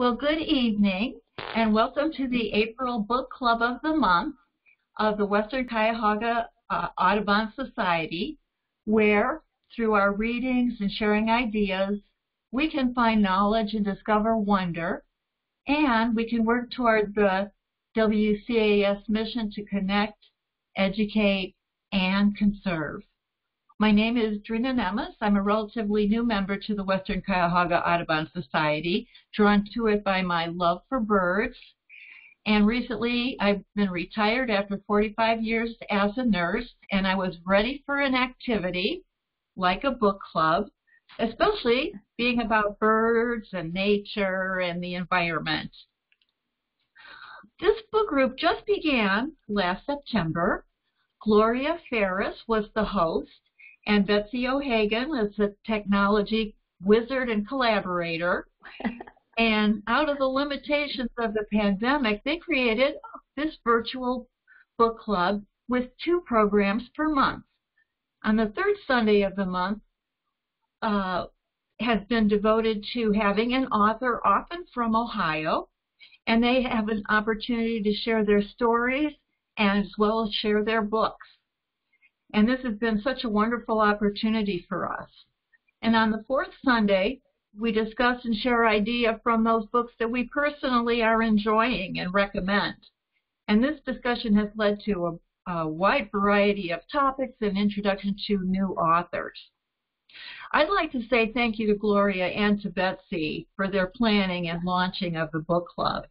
Well, good evening, and welcome to the April Book Club of the Month of the Western Cuyahoga uh, Audubon Society, where through our readings and sharing ideas, we can find knowledge and discover wonder, and we can work toward the WCAS mission to connect, educate, and conserve. My name is Drina Nemes. I'm a relatively new member to the Western Cuyahoga Audubon Society, drawn to it by my love for birds. And recently, I've been retired after 45 years as a nurse, and I was ready for an activity like a book club, especially being about birds and nature and the environment. This book group just began last September. Gloria Ferris was the host, and Betsy O'Hagan is a technology wizard and collaborator. and out of the limitations of the pandemic, they created this virtual book club with two programs per month. On the third Sunday of the month, uh, has been devoted to having an author, often from Ohio, and they have an opportunity to share their stories and as well as share their books. And this has been such a wonderful opportunity for us. And on the fourth Sunday, we discuss and share idea from those books that we personally are enjoying and recommend. And this discussion has led to a, a wide variety of topics and introduction to new authors. I'd like to say thank you to Gloria and to Betsy for their planning and launching of the book club.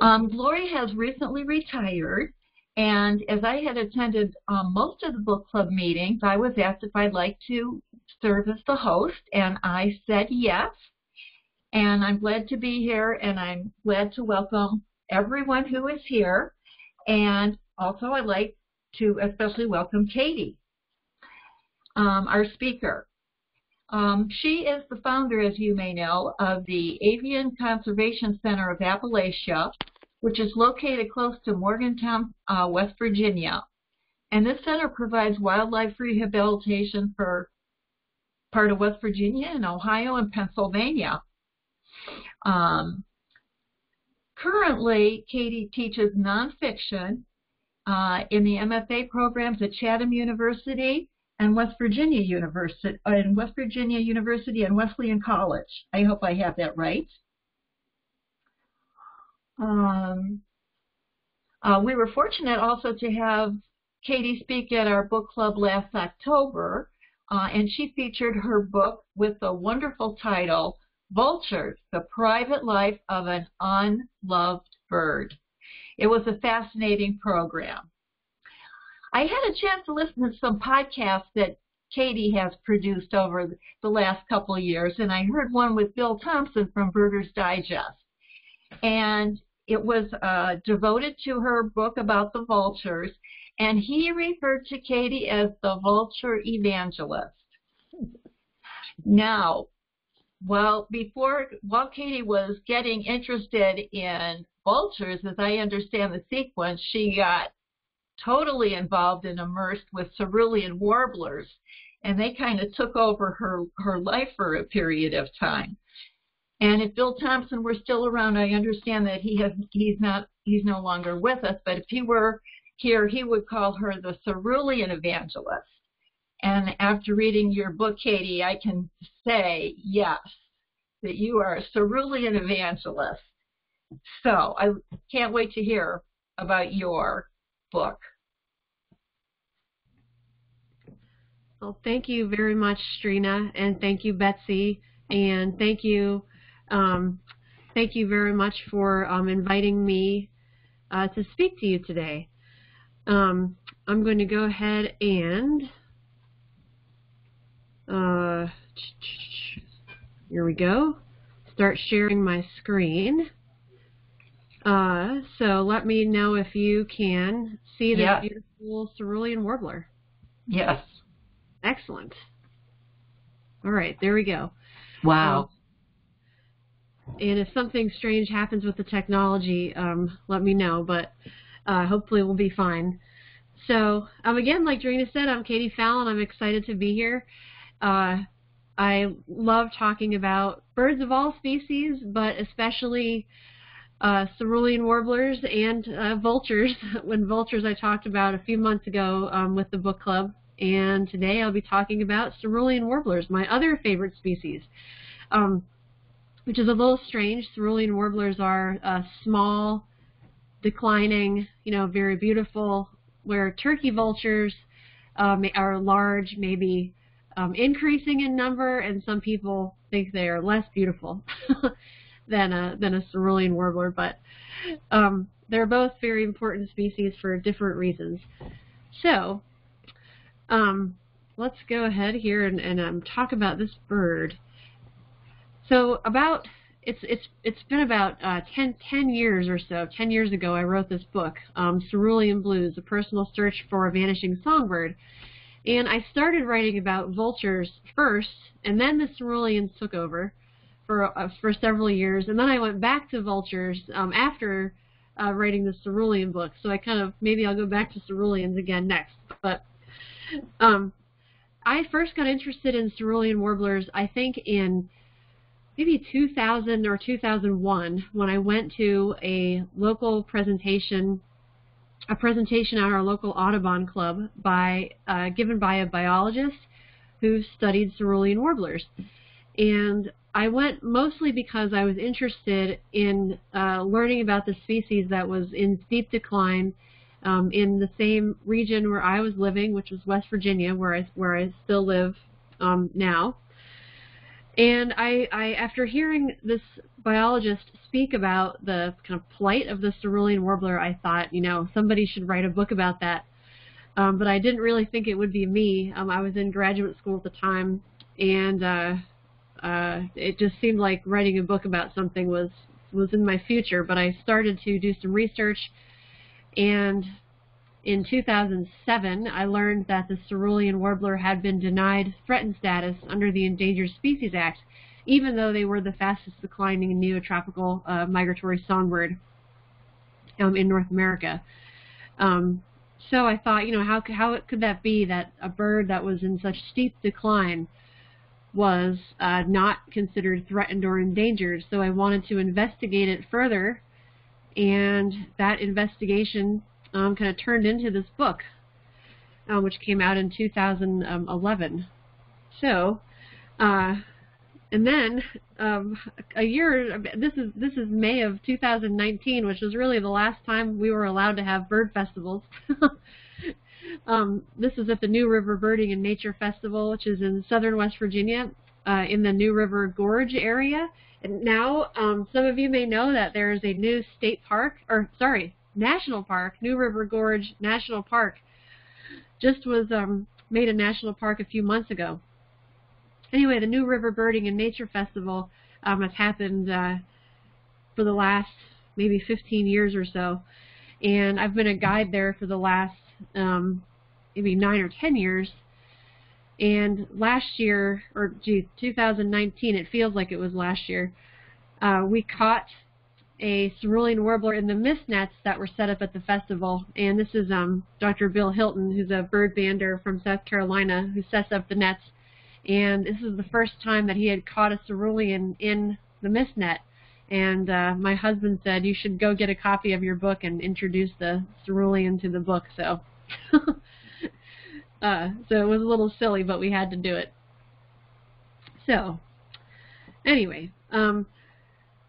Um, Gloria has recently retired, and as I had attended um, most of the book club meetings, I was asked if I'd like to serve as the host, and I said yes. And I'm glad to be here, and I'm glad to welcome everyone who is here. And also, I'd like to especially welcome Katie, um, our speaker. Um, she is the founder, as you may know, of the Avian Conservation Center of Appalachia, which is located close to Morgantown, uh, West Virginia. And this center provides wildlife rehabilitation for part of West Virginia and Ohio and Pennsylvania. Um, currently, Katie teaches nonfiction uh, in the MFA programs at Chatham University and West Virginia University, uh, and West Virginia University and Wesleyan College. I hope I have that right. Um, uh, we were fortunate also to have Katie speak at our book club last October, uh, and she featured her book with the wonderful title, Vultures, The Private Life of an Unloved Bird. It was a fascinating program. I had a chance to listen to some podcasts that Katie has produced over the last couple of years, and I heard one with Bill Thompson from Birders Digest. And it was uh, devoted to her book about the vultures, and he referred to Katie as the vulture evangelist. Now, while before while Katie was getting interested in vultures, as I understand the sequence, she got totally involved and immersed with cerulean warblers, and they kind of took over her her life for a period of time. And if Bill Thompson were still around, I understand that he has he's not he's no longer with us, but if he were here, he would call her the cerulean evangelist. And after reading your book, Katie, I can say yes, that you are a cerulean evangelist. So I can't wait to hear about your book. Well, thank you very much, Drina, and thank you, Betsy, and thank you um, thank you very much for um, inviting me uh, to speak to you today. Um, I'm going to go ahead and uh, here we go. Start sharing my screen. Uh, so let me know if you can see this beautiful cerulean warbler. Yes. Excellent. All right, there we go. Wow. Um, and if something strange happens with the technology, um, let me know. But uh, hopefully we'll be fine. So um, again, like Drina said, I'm Katie Fallon. I'm excited to be here. Uh, I love talking about birds of all species, but especially uh, cerulean warblers and uh, vultures. when vultures I talked about a few months ago um, with the book club, and today I'll be talking about cerulean warblers, my other favorite species, um, which is a little strange. Cerulean warblers are uh, small, declining, you know, very beautiful, where turkey vultures um, are large, maybe um, increasing in number, and some people think they are less beautiful than a than a cerulean warbler. But um, they're both very important species for different reasons. So um, let's go ahead here and, and um, talk about this bird. So about it's it's it's been about uh, 10, 10 years or so. Ten years ago, I wrote this book, um, Cerulean Blues: A Personal Search for a Vanishing Songbird. And I started writing about vultures first, and then the ceruleans took over for uh, for several years, and then I went back to vultures um, after uh, writing the cerulean book. So I kind of maybe I'll go back to ceruleans again next. But um, I first got interested in cerulean warblers, I think, in maybe 2000 or 2001 when I went to a local presentation, a presentation at our local Audubon club by uh, given by a biologist who studied cerulean warblers. And I went mostly because I was interested in uh, learning about the species that was in steep decline um, in the same region where I was living, which was West Virginia, where I where I still live um, now. And I, I, after hearing this biologist speak about the kind of plight of the cerulean warbler, I thought, you know, somebody should write a book about that. Um, but I didn't really think it would be me. Um, I was in graduate school at the time, and uh, uh, it just seemed like writing a book about something was was in my future. But I started to do some research and in 2007, I learned that the cerulean warbler had been denied threatened status under the Endangered Species Act, even though they were the fastest declining neotropical uh, migratory songbird um, in North America. Um, so I thought, you know, how how could that be that a bird that was in such steep decline was uh, not considered threatened or endangered? So I wanted to investigate it further and that investigation um, kind of turned into this book, uh, which came out in 2011. So, uh, and then um, a year. This is this is May of 2019, which was really the last time we were allowed to have bird festivals. um, this is at the New River Birding and Nature Festival, which is in southern West Virginia, uh, in the New River Gorge area. And now, um, some of you may know that there is a new state park, or sorry, national park, New River Gorge National Park, just was um, made a national park a few months ago. Anyway, the New River Birding and Nature Festival um, has happened uh, for the last maybe 15 years or so, and I've been a guide there for the last um, maybe nine or 10 years. And last year, or gee, 2019, it feels like it was last year, uh, we caught a cerulean warbler in the mist nets that were set up at the festival. And this is um, Dr. Bill Hilton, who's a bird bander from South Carolina, who sets up the nets. And this is the first time that he had caught a cerulean in the mist net. And uh, my husband said, you should go get a copy of your book and introduce the cerulean to the book. So Uh, so it was a little silly, but we had to do it. So, anyway, um,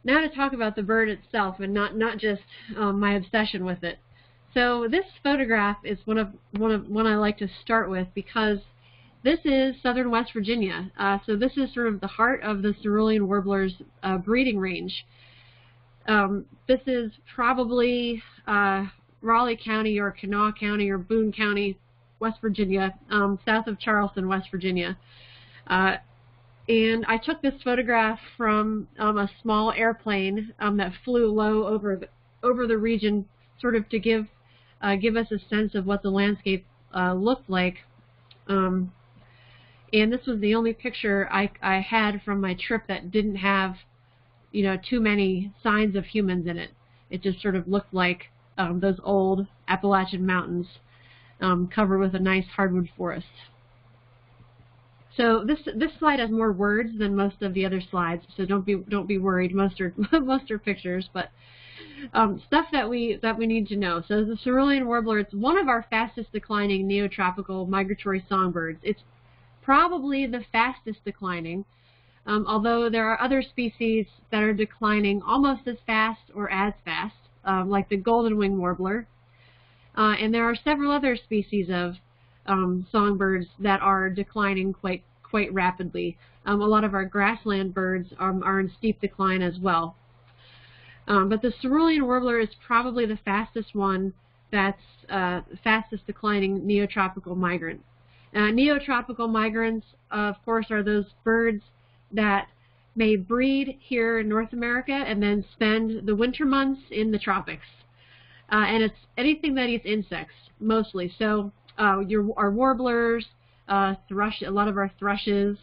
now to talk about the bird itself and not not just um, my obsession with it. So this photograph is one of one of one I like to start with because this is southern West Virginia. Uh, so this is sort of the heart of the cerulean warbler's uh, breeding range. Um, this is probably uh, Raleigh County or Kanawha County or Boone County, West Virginia, um, south of Charleston, West Virginia. And I took this photograph from um, a small airplane um, that flew low over the, over the region, sort of to give uh, give us a sense of what the landscape uh, looked like. Um, and this was the only picture I, I had from my trip that didn't have, you know, too many signs of humans in it. It just sort of looked like um, those old Appalachian mountains um, covered with a nice hardwood forest. So this this slide has more words than most of the other slides, so don't be don't be worried. Most are most are pictures, but um, stuff that we that we need to know. So the cerulean warbler, it's one of our fastest declining neotropical migratory songbirds. It's probably the fastest declining, um, although there are other species that are declining almost as fast or as fast, um, like the golden wing warbler. Uh, and there are several other species of um, songbirds that are declining quite quite rapidly. Um, a lot of our grassland birds um, are in steep decline as well. Um, but the cerulean warbler is probably the fastest one that's uh, fastest declining neotropical migrant. Uh, neotropical migrants, of course, are those birds that may breed here in North America and then spend the winter months in the tropics. Uh, and it's anything that eats insects, mostly. So uh, your our warblers, uh, thrush, a lot of our thrushes,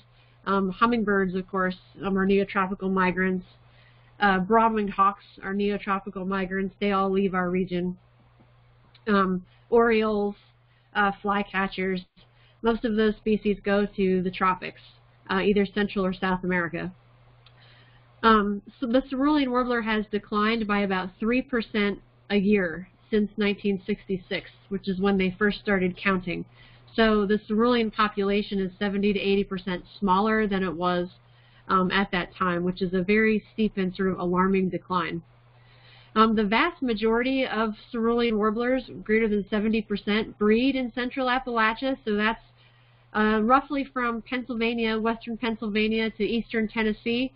um, hummingbirds, of course, um, are neotropical migrants. Uh, broad-winged hawks are neotropical migrants. They all leave our region. Um, orioles, uh, flycatchers, most of those species go to the tropics, uh, either Central or South America. Um, so the cerulean warbler has declined by about 3% a year since 1966, which is when they first started counting. So the cerulean population is 70 to 80 percent smaller than it was um, at that time, which is a very steep and sort of alarming decline. Um, the vast majority of cerulean warblers, greater than 70 percent, breed in central Appalachia, so that's uh, roughly from Pennsylvania, western Pennsylvania to eastern Tennessee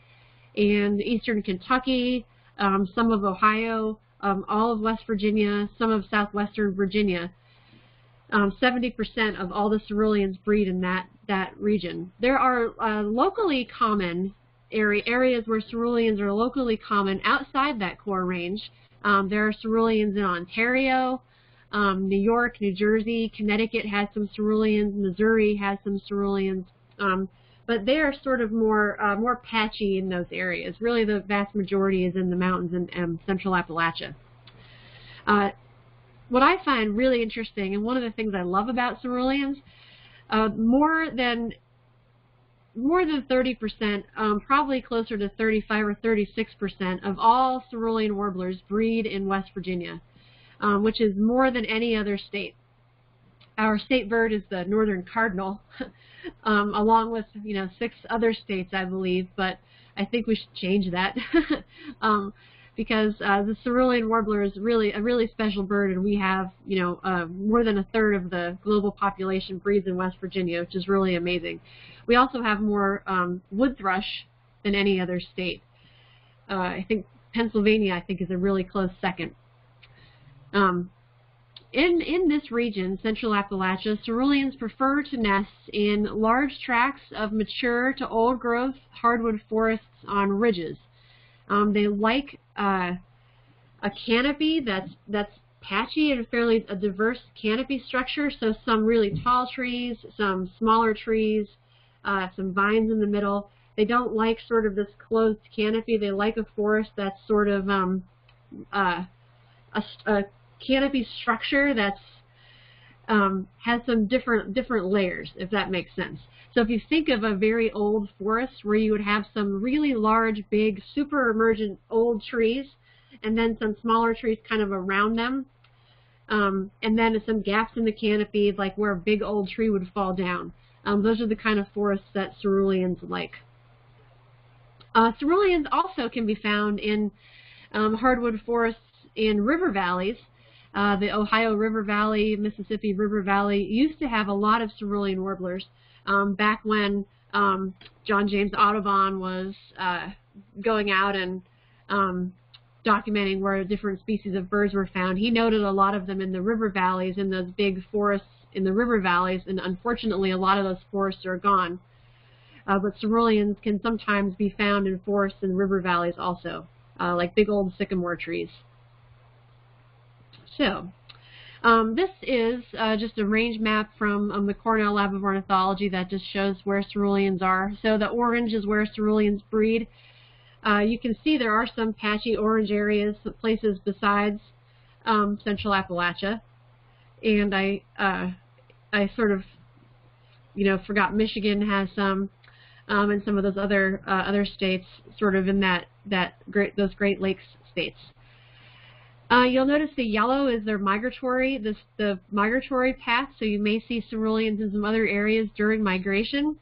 and eastern Kentucky, um, some of Ohio, um, all of West Virginia, some of southwestern Virginia. 70% um, of all the ceruleans breed in that, that region. There are uh, locally common area, areas where ceruleans are locally common outside that core range. Um, there are ceruleans in Ontario, um, New York, New Jersey, Connecticut has some ceruleans, Missouri has some ceruleans. Um, but they are sort of more uh, more patchy in those areas. Really, the vast majority is in the mountains in um, central Appalachia. Uh, what I find really interesting, and one of the things I love about ceruleans, uh, more than more than 30%, um, probably closer to 35 or 36% of all cerulean warblers breed in West Virginia, um, which is more than any other state. Our state bird is the northern cardinal, um, along with you know six other states, I believe. But I think we should change that um, because uh, the cerulean warbler is really a really special bird, and we have you know uh, more than a third of the global population breeds in West Virginia, which is really amazing. We also have more um, wood thrush than any other state. Uh, I think Pennsylvania, I think, is a really close second. Um, in, in this region, central Appalachia, ceruleans prefer to nest in large tracts of mature to old growth hardwood forests on ridges. Um, they like uh, a canopy that's, that's patchy and fairly a diverse canopy structure, so some really tall trees, some smaller trees, uh, some vines in the middle. They don't like sort of this closed canopy. They like a forest that's sort of um, uh, a, a canopy structure that's um, has some different different layers, if that makes sense. So if you think of a very old forest where you would have some really large, big, super emergent old trees, and then some smaller trees kind of around them, um, and then some gaps in the canopy, like where a big old tree would fall down. Um, those are the kind of forests that ceruleans like. Uh, ceruleans also can be found in um, hardwood forests in river valleys, uh, the Ohio River Valley, Mississippi River Valley used to have a lot of cerulean warblers um, back when um, John James Audubon was uh, going out and um, documenting where different species of birds were found. He noted a lot of them in the river valleys, in those big forests in the river valleys, and unfortunately a lot of those forests are gone. Uh, but ceruleans can sometimes be found in forests and river valleys also, uh, like big old sycamore trees. So, um, this is uh, just a range map from um, the Cornell Lab of Ornithology that just shows where ceruleans are. So the orange is where ceruleans breed. Uh, you can see there are some patchy orange areas, places besides um, central Appalachia. And I, uh, I sort of you know, forgot Michigan has some, um, and some of those other uh, other states, sort of in that that great those Great Lakes states. Uh, you'll notice the yellow is their migratory, this, the migratory path, so you may see ceruleans in some other areas during migration.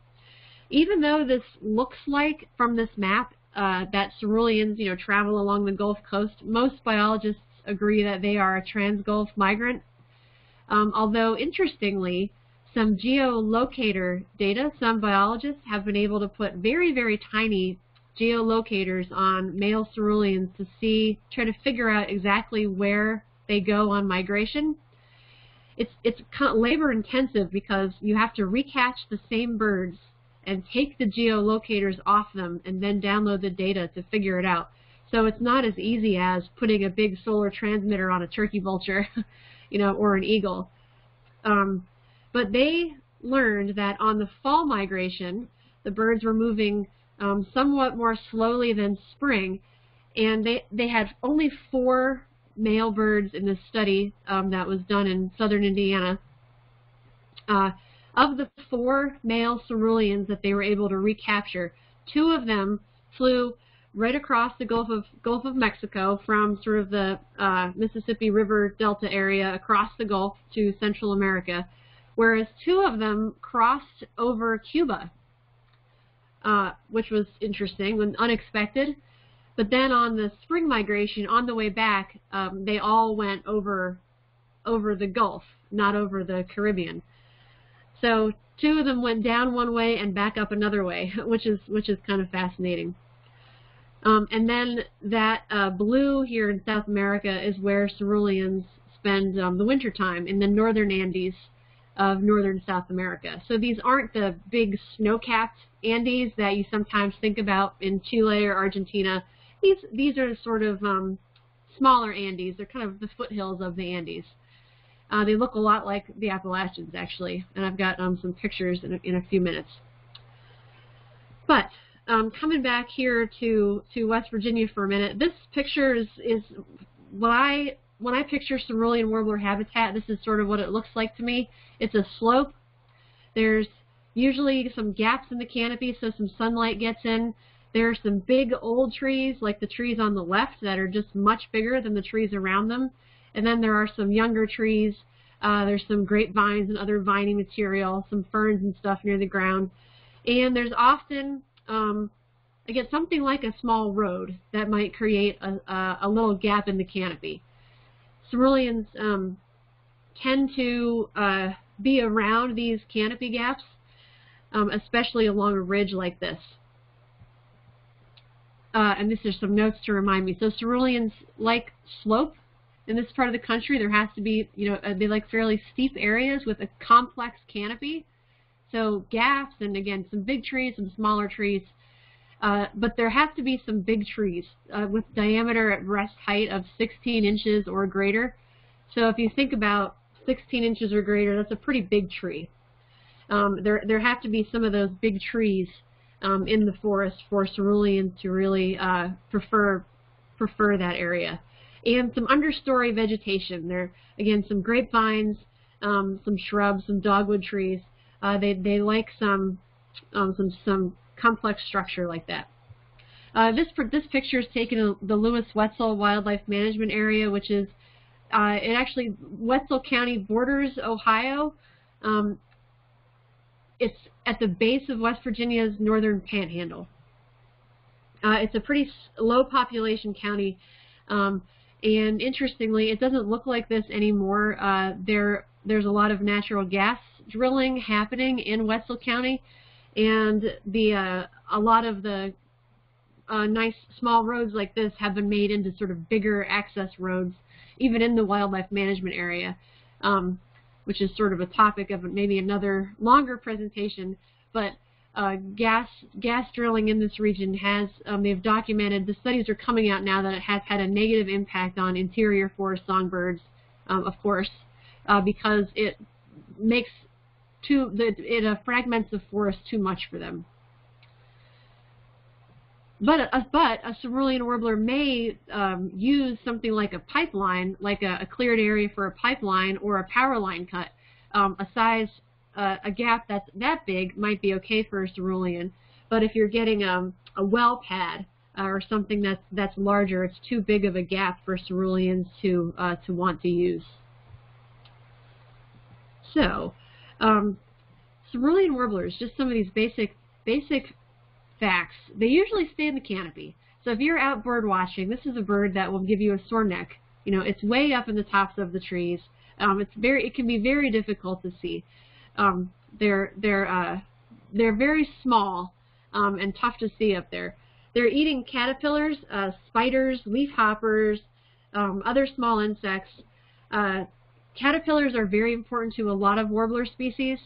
Even though this looks like, from this map, uh, that ceruleans, you know, travel along the Gulf Coast, most biologists agree that they are a trans-Gulf migrant. Um, although, interestingly, some geolocator data, some biologists have been able to put very, very tiny geolocators on male ceruleans to see, try to figure out exactly where they go on migration. It's, it's labor intensive because you have to recatch the same birds and take the geolocators off them and then download the data to figure it out. So it's not as easy as putting a big solar transmitter on a turkey vulture, you know, or an eagle. Um, but they learned that on the fall migration, the birds were moving um, somewhat more slowly than spring. And they, they had only four male birds in this study um, that was done in southern Indiana. Uh, of the four male ceruleans that they were able to recapture, two of them flew right across the Gulf of Gulf of Mexico from sort of the uh, Mississippi River Delta area across the Gulf to Central America, whereas two of them crossed over Cuba uh, which was interesting and unexpected. But then on the spring migration, on the way back, um, they all went over over the Gulf, not over the Caribbean. So two of them went down one way and back up another way, which is which is kind of fascinating. Um, and then that uh, blue here in South America is where ceruleans spend um, the winter time in the northern Andes of northern South America. So these aren't the big snow-capped Andes that you sometimes think about in Chile or Argentina. These these are sort of um, smaller Andes. They're kind of the foothills of the Andes. Uh, they look a lot like the Appalachians, actually, and I've got um, some pictures in a, in a few minutes. But um, coming back here to, to West Virginia for a minute, this picture is, is what I when I picture cerulean warbler habitat, this is sort of what it looks like to me. It's a slope. There's usually some gaps in the canopy so some sunlight gets in. There are some big old trees, like the trees on the left, that are just much bigger than the trees around them. And then there are some younger trees. Uh, there's some grapevines and other viney material, some ferns and stuff near the ground. And there's often, um, again, something like a small road that might create a, a, a little gap in the canopy ceruleans um, tend to uh, be around these canopy gaps, um, especially along a ridge like this. Uh, and this is some notes to remind me. So ceruleans like slope in this part of the country. There has to be, you know, uh, they like fairly steep areas with a complex canopy. So gaps and again some big trees, some smaller trees. Uh, but there have to be some big trees uh, with diameter at breast height of 16 inches or greater. So if you think about 16 inches or greater, that's a pretty big tree. Um, there, there have to be some of those big trees um, in the forest for ceruleans to really uh, prefer prefer that area. And some understory vegetation. There, again, some grapevines, um, some shrubs, some dogwood trees. Uh, they they like some um, some some complex structure like that. Uh, this this picture is taken in the Lewis Wetzel Wildlife Management Area, which is uh, it actually Wetzel County borders Ohio. Um, it's at the base of West Virginia's northern panhandle. Uh, it's a pretty low population county, um, and interestingly, it doesn't look like this anymore. Uh, there, there's a lot of natural gas drilling happening in Wetzel County, and the uh, a lot of the uh, nice small roads like this have been made into sort of bigger access roads, even in the wildlife management area, um, which is sort of a topic of maybe another longer presentation. But uh, gas gas drilling in this region has um, they've documented the studies are coming out now that it has had a negative impact on interior forest songbirds, um, of course, uh, because it makes too that it uh, fragments the forest too much for them. But a, but a cerulean warbler may um, use something like a pipeline, like a, a, cleared area for a pipeline or a power line cut, um, a size a, a gap that's that big might be okay for a cerulean, but if you're getting um, a well pad uh, or something that's that's larger, it's too big of a gap for ceruleans to uh, to want to use. So, um, cerulean warblers, just some of these basic basic facts. They usually stay in the canopy. So if you're out bird watching, this is a bird that will give you a sore neck. You know, it's way up in the tops of the trees. Um, it's very, it can be very difficult to see. Um, they're they're uh, they're very small um, and tough to see up there. They're eating caterpillars, uh, spiders, leaf hoppers, um, other small insects. Uh, caterpillars are very important to a lot of warbler species,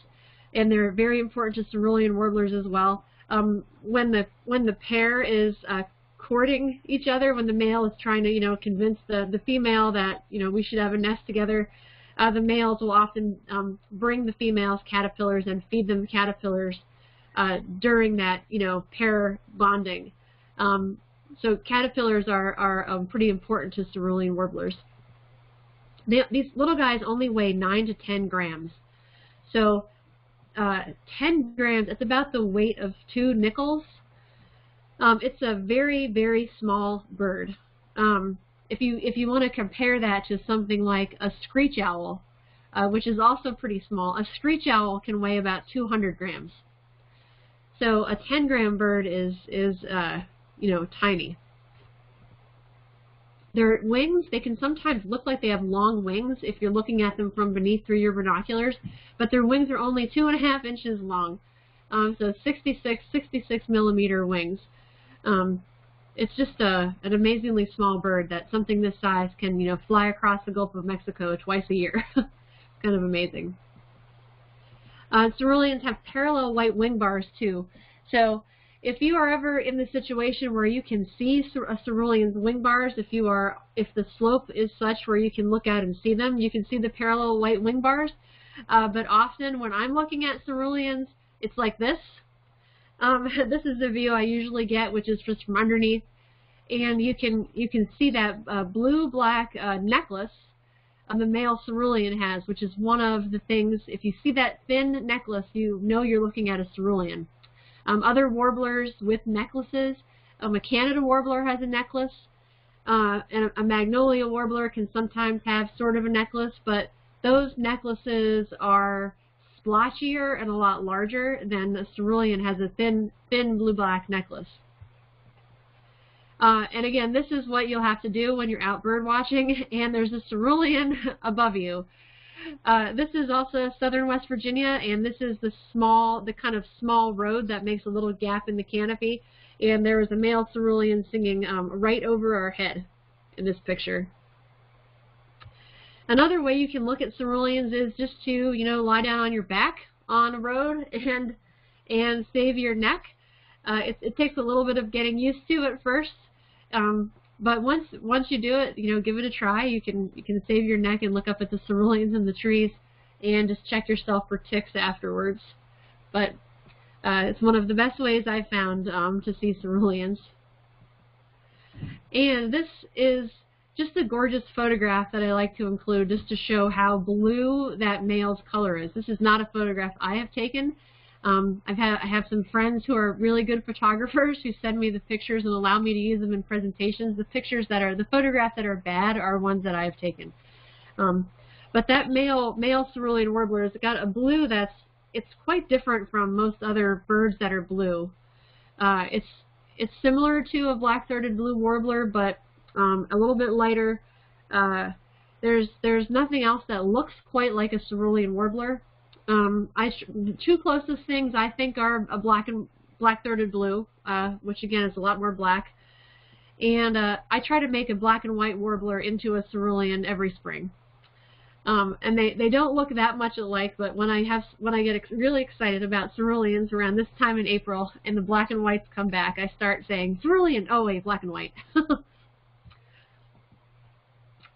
and they're very important to cerulean warblers as well. Um, when the when the pair is uh, courting each other, when the male is trying to you know convince the the female that you know we should have a nest together, uh, the males will often um, bring the females caterpillars and feed them caterpillars uh, during that you know pair bonding. Um, so caterpillars are are um, pretty important to cerulean warblers. They, these little guys only weigh 9 to 10 grams. So uh, 10 grams, it's about the weight of two nickels. Um, it's a very, very small bird. Um, if you if you want to compare that to something like a screech owl, uh, which is also pretty small, a screech owl can weigh about 200 grams. So a 10 gram bird is is uh, you know tiny. Their wings, they can sometimes look like they have long wings if you're looking at them from beneath through your binoculars, but their wings are only two and a half inches long. Um, so 66, 66 millimeter wings. Um, it's just a, an amazingly small bird that something this size can, you know, fly across the Gulf of Mexico twice a year. kind of amazing. Uh, ceruleans have parallel white wing bars too. So if you are ever in the situation where you can see a cerulean's wing bars, if you are, if the slope is such where you can look out and see them, you can see the parallel white wing bars. Uh, but often when I'm looking at ceruleans, it's like this. Um, this is the view I usually get, which is just from underneath, and you can you can see that uh, blue-black uh, necklace the male cerulean has, which is one of the things. If you see that thin necklace, you know you're looking at a cerulean. Um, other warblers with necklaces. Um, a Canada warbler has a necklace, uh, and a, magnolia warbler can sometimes have sort of a necklace, but those necklaces are splotchier and a lot larger than the cerulean has a thin, thin blue-black necklace. Uh, and again, this is what you'll have to do when you're out bird watching, and there's a cerulean above you. Uh, this is also southern West Virginia, and this is the small, the kind of small road that makes a little gap in the canopy. And there is a male cerulean singing um, right over our head in this picture. Another way you can look at ceruleans is just to, you know, lie down on your back on a road and and save your neck. Uh, it, it takes a little bit of getting used to at first, um, but once once you do it, you know, give it a try. You can you can save your neck and look up at the ceruleans in the trees, and just check yourself for ticks afterwards. But uh, it's one of the best ways I've found um, to see ceruleans. And this is just a gorgeous photograph that I like to include just to show how blue that male's color is. This is not a photograph I have taken. Um, I've had, I have some friends who are really good photographers who send me the pictures and allow me to use them in presentations. The pictures that are, the photographs that are bad are ones that I've taken. Um, but that male, male cerulean warbler has got a blue that's, it's quite different from most other birds that are blue. Uh, it's, it's similar to a black-throated blue warbler, but um, a little bit lighter. Uh, there's, there's nothing else that looks quite like a cerulean warbler. Um, I the two closest things I think are a black and black-throated blue, uh, which again is a lot more black. And uh, I try to make a black and white warbler into a cerulean every spring. Um, and they, they don't look that much alike, but when I have when I get ex really excited about ceruleans around this time in April and the black and whites come back, I start saying cerulean. Oh wait, black and white.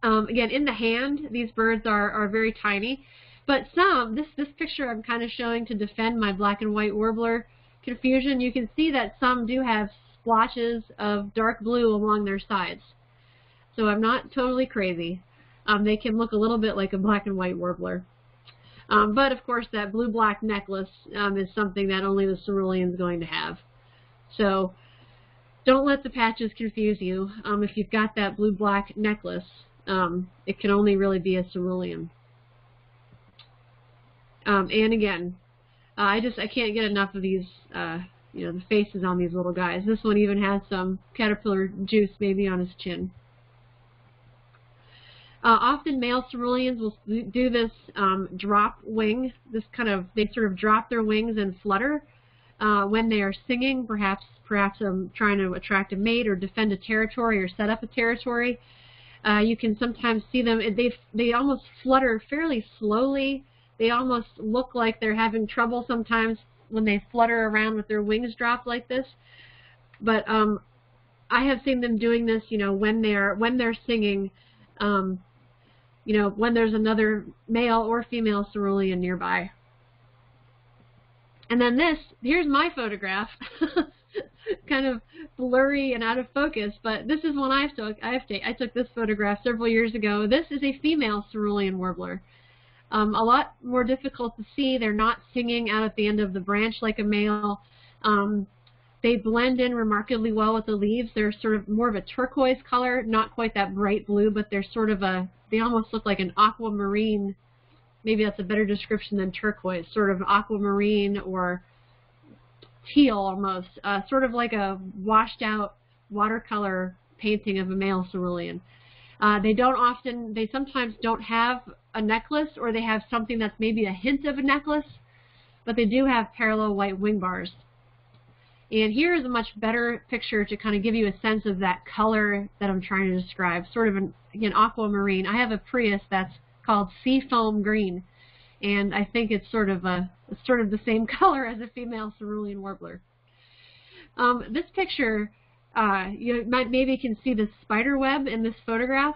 um, again, in the hand, these birds are are very tiny, but some, this, this picture I'm kind of showing to defend my black and white warbler confusion, you can see that some do have splotches of dark blue along their sides. So I'm not totally crazy. Um, they can look a little bit like a black and white warbler. Um, but of course, that blue-black necklace um, is something that only the cerulean is going to have. So don't let the patches confuse you. Um, if you've got that blue-black necklace, um, it can only really be a cerulean. Um, and again, uh, I just I can't get enough of these, uh, you know, the faces on these little guys. This one even has some caterpillar juice maybe on his chin. Uh, often male ceruleans will do this um, drop wing, this kind of, they sort of drop their wings and flutter uh, when they are singing, perhaps perhaps um, trying to attract a mate or defend a territory or set up a territory. Uh, you can sometimes see them, they, they almost flutter fairly slowly. They almost look like they're having trouble sometimes when they flutter around with their wings dropped like this. But um, I have seen them doing this, you know, when they're when they're singing, um, you know, when there's another male or female cerulean nearby. And then this, here's my photograph. kind of blurry and out of focus, but this is one I took. I, I took this photograph several years ago. This is a female cerulean warbler. Um, a lot more difficult to see. They're not singing out at the end of the branch like a male. Um, they blend in remarkably well with the leaves. They're sort of more of a turquoise color, not quite that bright blue, but they're sort of a, they almost look like an aquamarine. Maybe that's a better description than turquoise, sort of aquamarine or teal almost, uh, sort of like a washed out watercolor painting of a male cerulean. Uh, they don't often, they sometimes don't have a necklace or they have something that's maybe a hint of a necklace, but they do have parallel white wing bars. And here is a much better picture to kind of give you a sense of that color that I'm trying to describe, sort of an, again, aquamarine. I have a Prius that's called sea foam green, and I think it's sort of a sort of the same color as a female cerulean warbler. Um, this picture, uh, you might maybe can see the spider web in this photograph,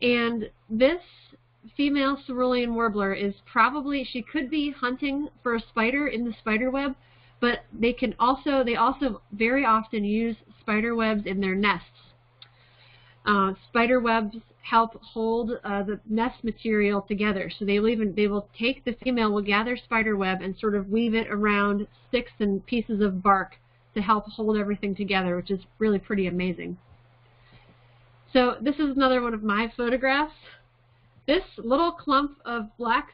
and this female cerulean warbler is probably she could be hunting for a spider in the spider web, but they can also they also very often use spider webs in their nests. Uh, spider webs help hold uh, the nest material together. So they will even they will take the female will gather spider web and sort of weave it around sticks and pieces of bark to help hold everything together, which is really pretty amazing. So this is another one of my photographs. This little clump of black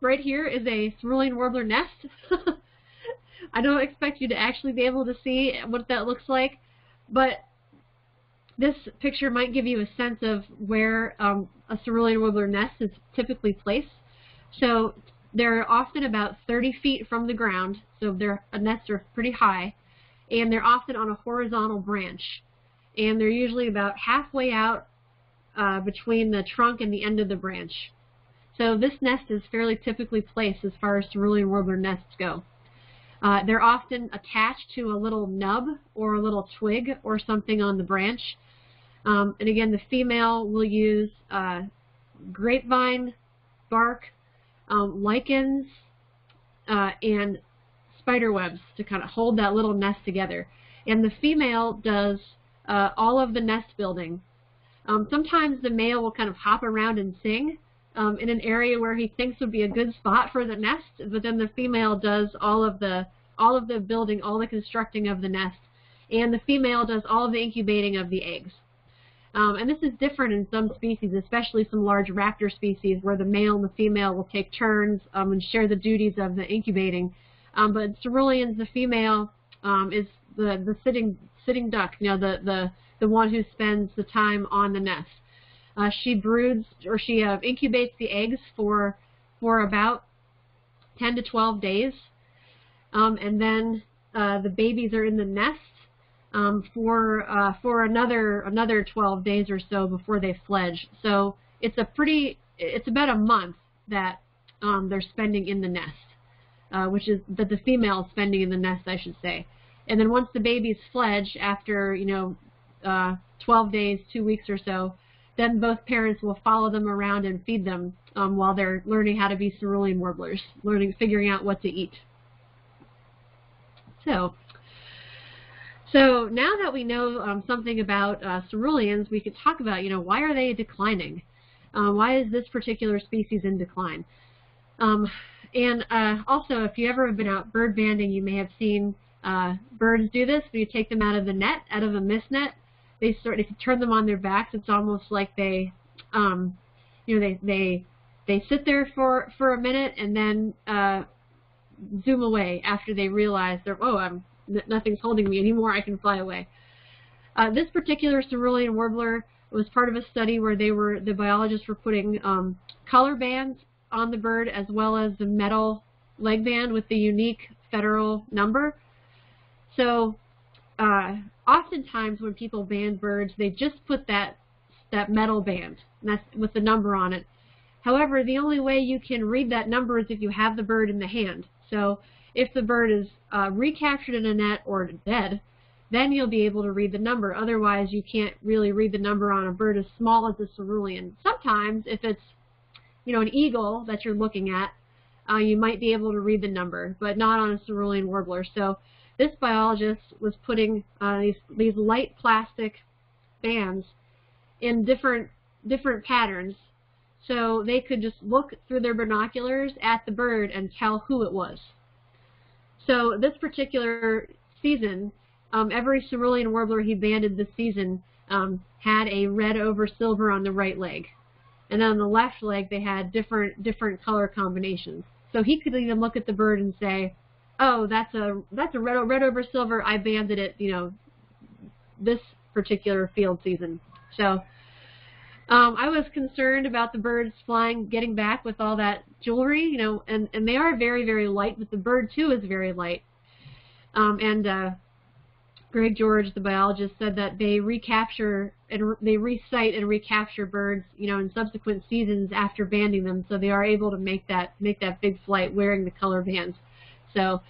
right here is a cerulean warbler nest. I don't expect you to actually be able to see what that looks like, but this picture might give you a sense of where um, a cerulean warbler nest is typically placed. So they're often about 30 feet from the ground, so their nests are pretty high, and they're often on a horizontal branch. And they're usually about halfway out uh, between the trunk and the end of the branch. So this nest is fairly typically placed as far as cerulean warbler nests go. Uh, they're often attached to a little nub or a little twig or something on the branch. Um, and again, the female will use uh, grapevine bark, um, lichens, uh, and spider webs to kind of hold that little nest together. And the female does uh, all of the nest building. Um, sometimes the male will kind of hop around and sing um, in an area where he thinks would be a good spot for the nest, but then the female does all of the all of the building, all the constructing of the nest, and the female does all of the incubating of the eggs. Um, and this is different in some species, especially some large raptor species where the male and the female will take turns um, and share the duties of the incubating. Um, but ceruleans, the female um, is the, the sitting sitting duck, you know, the, the, the one who spends the time on the nest. Uh, she broods or she uh, incubates the eggs for for about 10 to 12 days, um, and then uh, the babies are in the nest um, for uh, for another another 12 days or so before they fledge. So it's a pretty it's about a month that um, they're spending in the nest, uh, which is that the female is spending in the nest, I should say. And then once the babies fledge, after you know uh, 12 days, two weeks or so, then both parents will follow them around and feed them um, while they're learning how to be cerulean warblers, learning figuring out what to eat. So so now that we know um, something about uh, ceruleans, we could talk about, you know, why are they declining? Uh, why is this particular species in decline? Um, and uh, also, if you ever have been out bird banding, you may have seen uh, birds do this. You take them out of the net, out of a mist net, they sort. If you turn them on their backs, it's almost like they, um, you know, they they they sit there for for a minute and then uh, zoom away after they realize they're oh I'm nothing's holding me anymore. I can fly away. Uh, this particular cerulean warbler was part of a study where they were the biologists were putting um, color bands on the bird as well as the metal leg band with the unique federal number. So uh, oftentimes when people band birds, they just put that that metal band with the number on it. However, the only way you can read that number is if you have the bird in the hand. So if the bird is uh, recaptured in a net or dead, then you'll be able to read the number. Otherwise, you can't really read the number on a bird as small as a cerulean. Sometimes, if it's you know an eagle that you're looking at, uh, you might be able to read the number, but not on a cerulean warbler. So this biologist was putting uh, these these light plastic bands in different different patterns, so they could just look through their binoculars at the bird and tell who it was. So this particular season, um, every cerulean warbler he banded this season um, had a red over silver on the right leg. And then on the left leg they had different different color combinations. So he could even look at the bird and say, "Oh, that's a that's a red red over silver. I banded it, you know, this particular field season." So um, I was concerned about the birds flying, getting back with all that jewelry, you know, and, and they are very, very light, but the bird too is very light. Um, and uh, Greg George, the biologist, said that they recapture and re they recite and recapture birds, you know, in subsequent seasons after banding them, so they are able to make that make that big flight wearing the color bands. So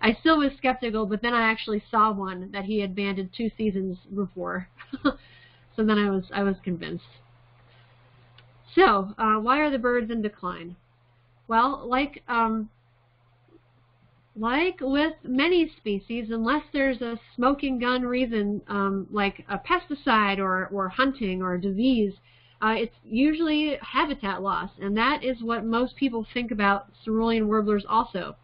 I still was skeptical, but then I actually saw one that he had banded two seasons before. so then I was I was convinced. So, uh, why are the birds in decline? Well, like um, like with many species, unless there's a smoking gun reason, um, like a pesticide or, or hunting or disease, uh, it's usually habitat loss, and that is what most people think about cerulean warblers also.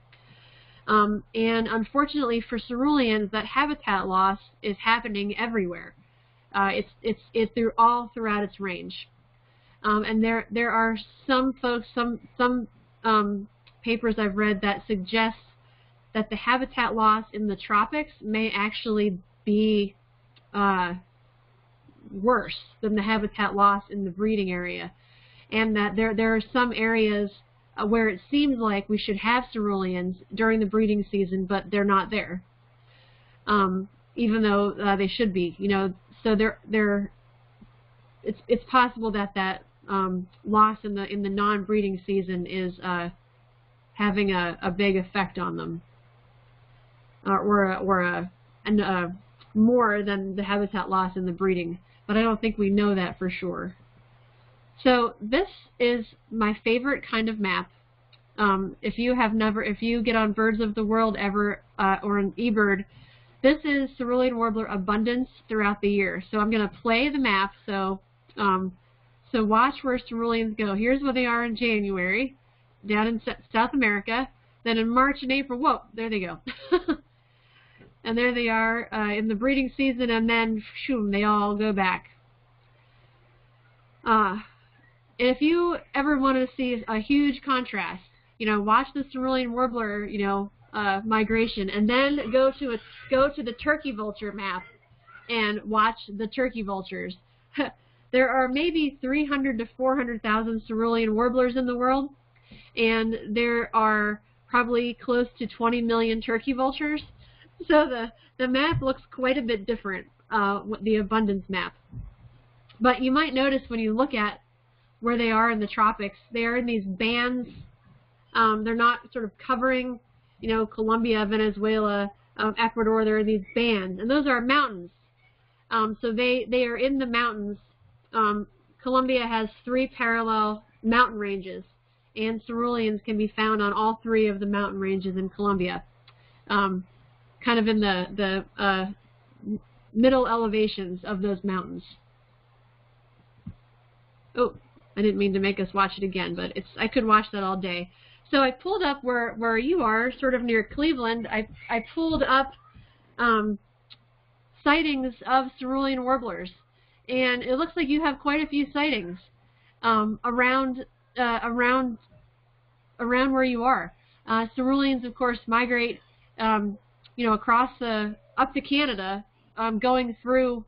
Um, and unfortunately for ceruleans, that habitat loss is happening everywhere. Uh, it's it's it's through all throughout its range. Um, and there there are some folks, some some um, papers I've read that suggest that the habitat loss in the tropics may actually be uh, worse than the habitat loss in the breeding area, and that there there are some areas uh, where it seems like we should have ceruleans during the breeding season, but they're not there, um, even though uh, they should be. You know, so they're they're it's it's possible that that um, loss in the in the non-breeding season is uh, having a, a big effect on them, uh, or a, or a, uh, more than the habitat loss in the breeding. But I don't think we know that for sure. So this is my favorite kind of map. Um, if you have never, if you get on Birds of the World ever uh, or an eBird, this is cerulean warbler abundance throughout the year. So I'm going to play the map. So um, so watch where ceruleans go. Here's where they are in January, down in South America. Then in March and April, whoa, there they go. and there they are uh, in the breeding season, and then, shoom, they all go back. Uh, if you ever want to see a huge contrast, you know, watch the cerulean warbler, you know, uh, migration, and then go to a go to the turkey vulture map and watch the turkey vultures. There are maybe 300 to 400,000 cerulean warblers in the world, and there are probably close to 20 million turkey vultures. So the, the map looks quite a bit different, uh, the abundance map. But you might notice when you look at where they are in the tropics, they are in these bands. Um, they're not sort of covering, you know, Colombia, Venezuela, um, Ecuador. They're in these bands, and those are mountains. Um, so they, they are in the mountains um, Colombia has three parallel mountain ranges, and ceruleans can be found on all three of the mountain ranges in Colombia, um, kind of in the, the uh, middle elevations of those mountains. Oh, I didn't mean to make us watch it again, but it's I could watch that all day. so I pulled up where where you are, sort of near Cleveland. I I pulled up um, sightings of cerulean warblers, and it looks like you have quite a few sightings um, around uh, around around where you are. Uh, ceruleans, of course, migrate um, you know across the up to Canada, um, going through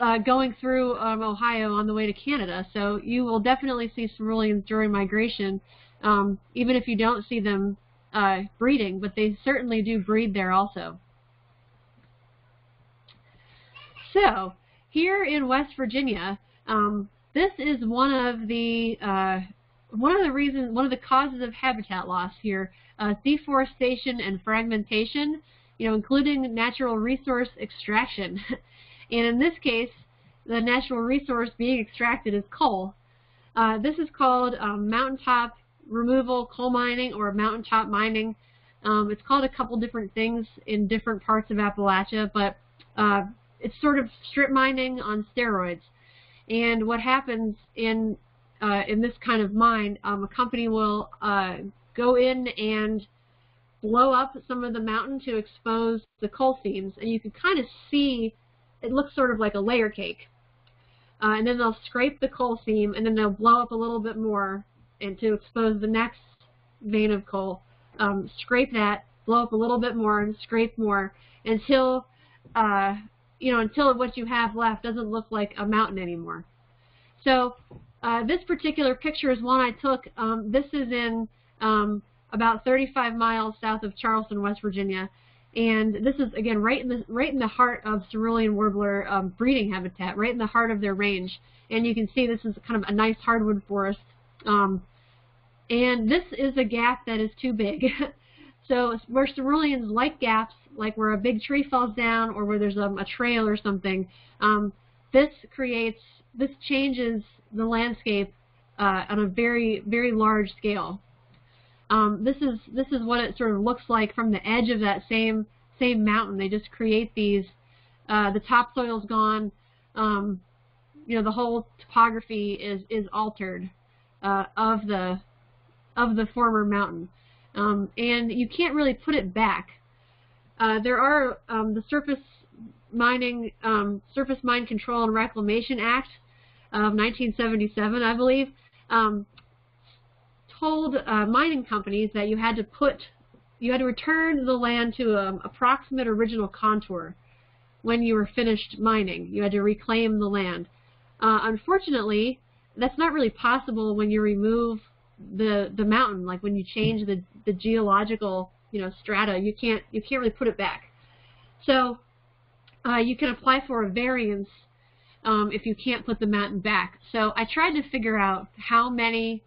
uh, going through um, Ohio on the way to Canada. So you will definitely see ceruleans during migration, um, even if you don't see them uh, breeding, but they certainly do breed there also. So here in West Virginia, um, this is one of the uh, one of the reasons, one of the causes of habitat loss here, uh, deforestation and fragmentation, you know, including natural resource extraction. and in this case, the natural resource being extracted is coal. Uh, this is called um, mountaintop removal coal mining or mountaintop mining. Um, it's called a couple different things in different parts of Appalachia, but uh, it's sort of strip mining on steroids. And what happens in uh, in this kind of mine, um, a company will uh, go in and blow up some of the mountain to expose the coal seams, and you can kind of see it looks sort of like a layer cake. Uh, and then they'll scrape the coal seam, and then they'll blow up a little bit more, and to expose the next vein of coal, um, scrape that, blow up a little bit more, and scrape more until uh, you know, until what you have left doesn't look like a mountain anymore. So uh, this particular picture is one I took. Um, this is in um, about 35 miles south of Charleston, West Virginia, and this is again right in the right in the heart of cerulean warbler um, breeding habitat, right in the heart of their range. And you can see this is kind of a nice hardwood forest. Um, and this is a gap that is too big. so where ceruleans like gaps, like where a big tree falls down or where there's a, a trail or something, um, this creates, this changes the landscape uh, on a very, very large scale. Um, this is this is what it sort of looks like from the edge of that same same mountain. They just create these. Uh, the topsoil's gone. Um, you know, the whole topography is is altered uh, of the of the former mountain, um, and you can't really put it back. Uh, there are um, the Surface Mining um, Surface Mine Control and Reclamation Act of 1977, I believe, um, told uh, mining companies that you had to put you had to return the land to an approximate original contour when you were finished mining. You had to reclaim the land. Uh, unfortunately, that's not really possible when you remove the the mountain. Like when you change the the geological you know strata, you can't you can't really put it back. So uh, you can apply for a variance um, if you can't put the mountain back. So I tried to figure out how many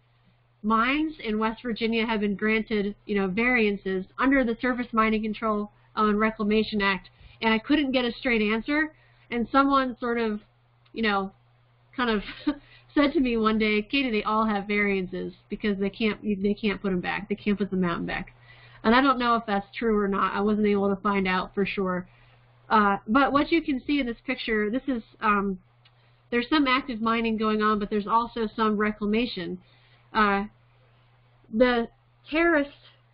mines in West Virginia have been granted, you know, variances under the Surface Mining Control and Reclamation Act, and I couldn't get a straight answer. And someone sort of, you know, kind of said to me one day, Katie, they all have variances because they can't they can't put them back. They can't put the mountain back. And I don't know if that's true or not. I wasn't able to find out for sure. Uh, but what you can see in this picture, this is um, there's some active mining going on, but there's also some reclamation. Uh, the terraced,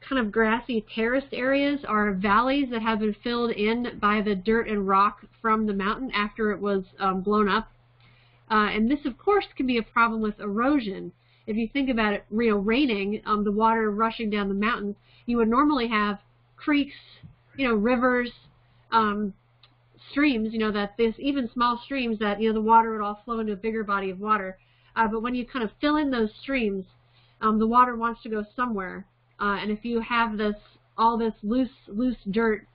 kind of grassy terraced areas are valleys that have been filled in by the dirt and rock from the mountain after it was um, blown up. Uh, and this, of course, can be a problem with erosion. If you think about it, know, raining, um, the water rushing down the mountains, you would normally have creeks, you know, rivers, um, streams, you know, that this even small streams that, you know, the water would all flow into a bigger body of water. Uh, but when you kind of fill in those streams, um, the water wants to go somewhere. Uh, and if you have this all this loose loose dirt,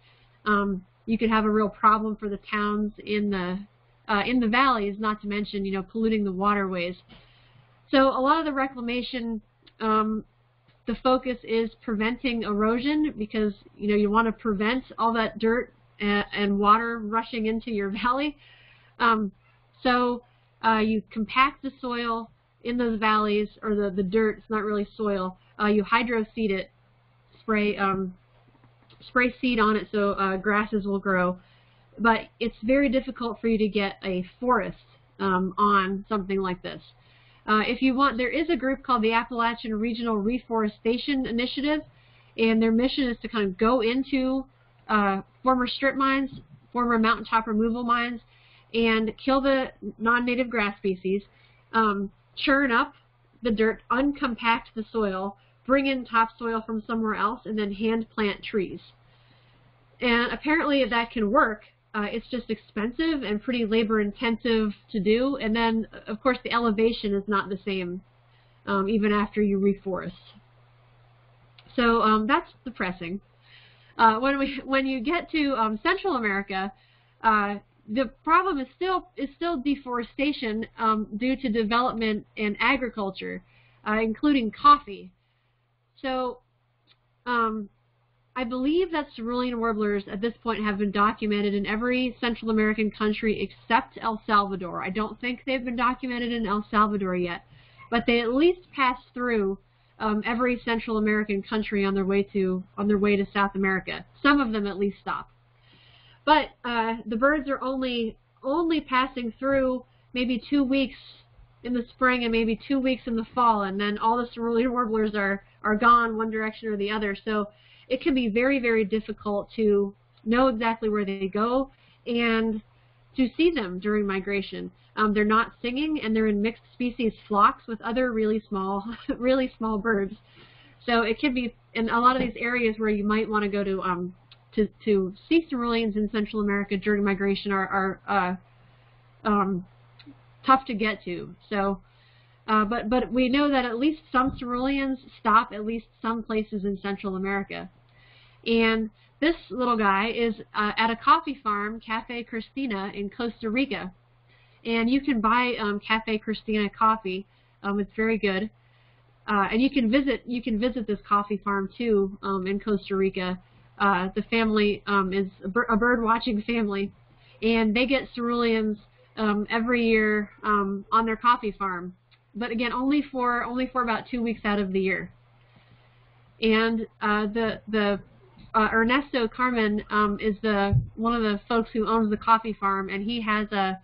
um, you could have a real problem for the towns in the uh, in the valleys. Not to mention, you know, polluting the waterways. So a lot of the reclamation, um, the focus is preventing erosion because you know you want to prevent all that dirt and, and water rushing into your valley. Um, so uh, you compact the soil in those valleys, or the, the dirt, it's not really soil, uh, you hydro seed it, spray, um, spray seed on it so uh, grasses will grow. But it's very difficult for you to get a forest um, on something like this. Uh, if you want, there is a group called the Appalachian Regional Reforestation Initiative, and their mission is to kind of go into uh, former strip mines, former mountaintop removal mines, and kill the non-native grass species, um, churn up the dirt, uncompact the soil, bring in topsoil from somewhere else, and then hand plant trees. And apparently that can work. Uh, it's just expensive and pretty labor intensive to do. And then, of course, the elevation is not the same um, even after you reforest. So um, that's depressing. Uh, when we when you get to um, Central America, uh, the problem is still is still deforestation um, due to development and agriculture, uh, including coffee. So, um, I believe that cerulean warblers at this point have been documented in every Central American country except El Salvador. I don't think they've been documented in El Salvador yet, but they at least pass through um, every Central American country on their way to on their way to South America. Some of them at least stop. But uh, the birds are only only passing through maybe two weeks in the spring and maybe two weeks in the fall, and then all the cerulean warblers are are gone one direction or the other. So it can be very very difficult to know exactly where they go and to see them during migration. Um, they're not singing and they're in mixed species flocks with other really small really small birds. So it can be in a lot of these areas where you might want to go to um, to, to see ceruleans in Central America during migration are, are uh, um, tough to get to. So, uh, but but we know that at least some ceruleans stop at least some places in Central America. And this little guy is uh, at a coffee farm, Cafe Cristina, in Costa Rica. And you can buy um, Cafe Cristina coffee. Um, it's very good. Uh, and you can visit you can visit this coffee farm too um, in Costa Rica. Uh, the family um, is a, bir a, bird watching family, and they get ceruleans um, every year um, on their coffee farm. But again, only for only for about two weeks out of the year. And uh, the the uh, Ernesto Carman um, is the one of the folks who owns the coffee farm, and he has a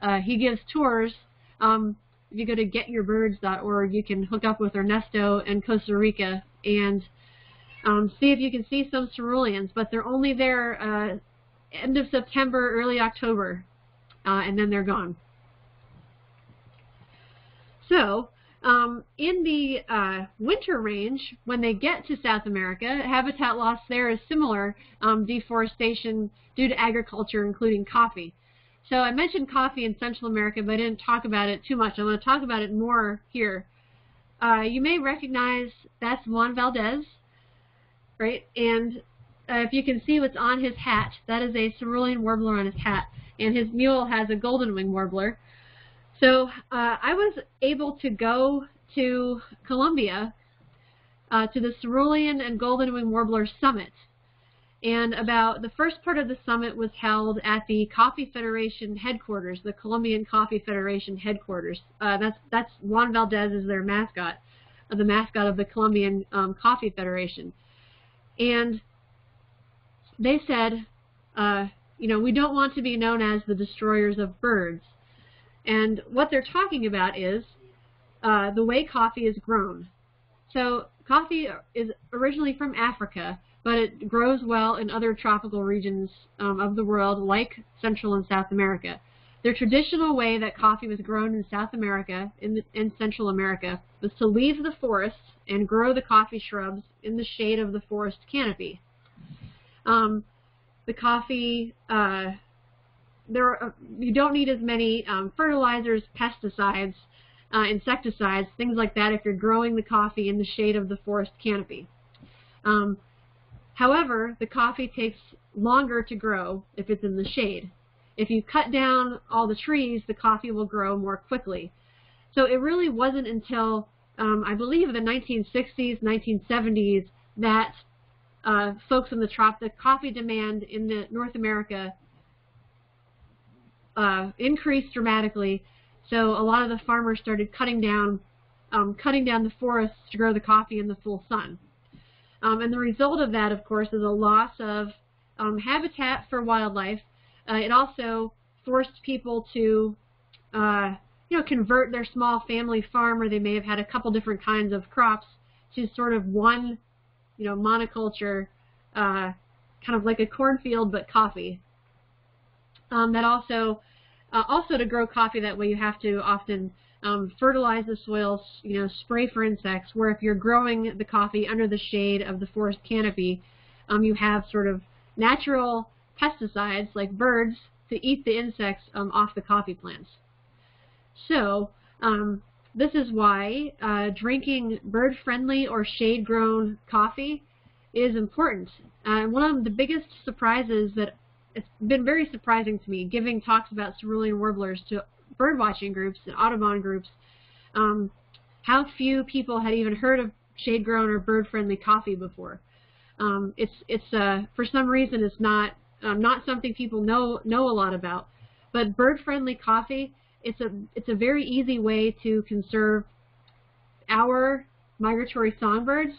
uh, he gives tours. Um, if you go to getyourbirds.org, you can hook up with Ernesto in Costa Rica and um, see if you can see some ceruleans, but they're only there uh, end of September, early October, uh, and then they're gone. So, um, in the uh, winter range, when they get to South America, habitat loss there is similar um, deforestation due to agriculture, including coffee. So I mentioned coffee in Central America, but I didn't talk about it too much. I'm going to talk about it more here. Uh, you may recognize that's Juan Valdez right? And uh, if you can see what's on his hat, that is a cerulean warbler on his hat, and his mule has a golden wing warbler. So uh, I was able to go to Colombia uh, to the Cerulean and Golden Wing Warbler Summit. And about the first part of the summit was held at the Coffee Federation headquarters, the Colombian Coffee Federation headquarters. Uh, that's that's Juan Valdez is their mascot, uh, the mascot of the Colombian um, Coffee Federation. And they said, uh, you know, we don't want to be known as the destroyers of birds. And what they're talking about is uh, the way coffee is grown. So coffee is originally from Africa, but it grows well in other tropical regions um, of the world, like Central and South America. The traditional way that coffee was grown in South America, in, in Central America, was to leave the forest and grow the coffee shrubs in the shade of the forest canopy. Um, the coffee, uh, there are, you don't need as many um, fertilizers, pesticides, uh, insecticides, things like that if you're growing the coffee in the shade of the forest canopy. Um, however, the coffee takes longer to grow if it's in the shade. If you cut down all the trees, the coffee will grow more quickly. So it really wasn't until, um, I believe, the 1960s, 1970s that uh, folks in the trop, the coffee demand in the North America uh, increased dramatically. So a lot of the farmers started cutting down, um, cutting down the forests to grow the coffee in the full sun. Um, and the result of that, of course, is a loss of um, habitat for wildlife, uh, it also forced people to uh, you know, convert their small family farm or they may have had a couple different kinds of crops to sort of one, you know, monoculture, uh, kind of like a cornfield but coffee. Um, that also, uh, also to grow coffee that way you have to often um, fertilize the soils, you know, spray for insects, where if you're growing the coffee under the shade of the forest canopy, um, you have sort of natural pesticides like birds to eat the insects um, off the coffee plants. So um, this is why uh, drinking bird-friendly or shade-grown coffee is important. Uh, one of the biggest surprises that it's been very surprising to me, giving talks about cerulean warblers to birdwatching groups and Audubon groups, um, how few people had even heard of shade-grown or bird-friendly coffee before. Um, it's it's uh, for some reason it's not um, not something people know know a lot about. But bird-friendly coffee, it's a it's a very easy way to conserve our migratory songbirds,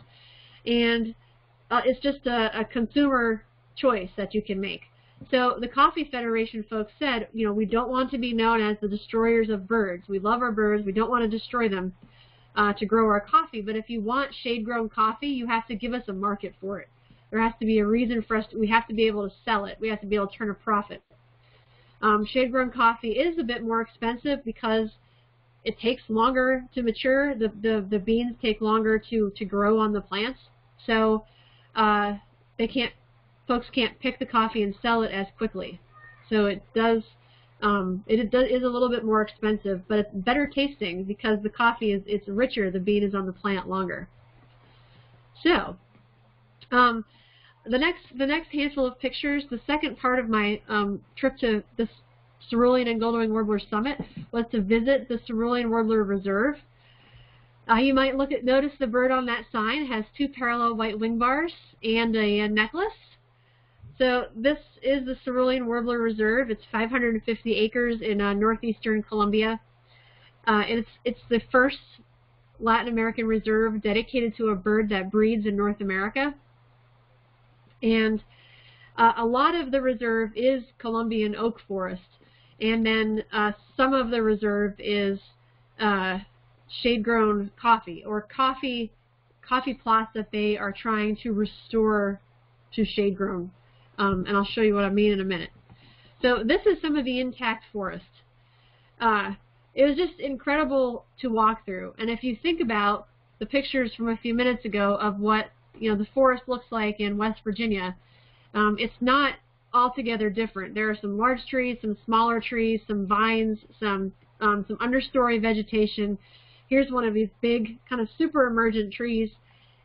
and uh, it's just a, a consumer choice that you can make. So the Coffee Federation folks said, you know, we don't want to be known as the destroyers of birds. We love our birds. We don't want to destroy them uh, to grow our coffee. But if you want shade-grown coffee, you have to give us a market for it. There has to be a reason for us. To, we have to be able to sell it. We have to be able to turn a profit. Um, shade-grown coffee is a bit more expensive because it takes longer to mature. The, the, the beans take longer to, to grow on the plants. So uh, they can't, folks can't pick the coffee and sell it as quickly. So it does, um, it, it does, is a little bit more expensive, but it's better tasting because the coffee is it's richer. The bean is on the plant longer. So, um, the next the next handful of pictures, the second part of my um, trip to the Cerulean and Golden Warbler Summit was to visit the Cerulean Warbler Reserve. Uh, you might look at notice the bird on that sign it has two parallel white wing bars and a, a necklace. So this is the Cerulean Warbler Reserve. It's 550 acres in uh, northeastern Colombia. Uh, it's it's the first Latin American reserve dedicated to a bird that breeds in North America. And uh, a lot of the reserve is Colombian oak forest. And then uh, some of the reserve is uh, shade-grown coffee or coffee coffee plots that they are trying to restore to shade-grown. Um, and I'll show you what I mean in a minute. So this is some of the intact forest. Uh, it was just incredible to walk through. And if you think about the pictures from a few minutes ago of what you know the forest looks like in West Virginia, um, it's not altogether different. There are some large trees, some smaller trees, some vines, some um, some understory vegetation. Here's one of these big kind of super emergent trees,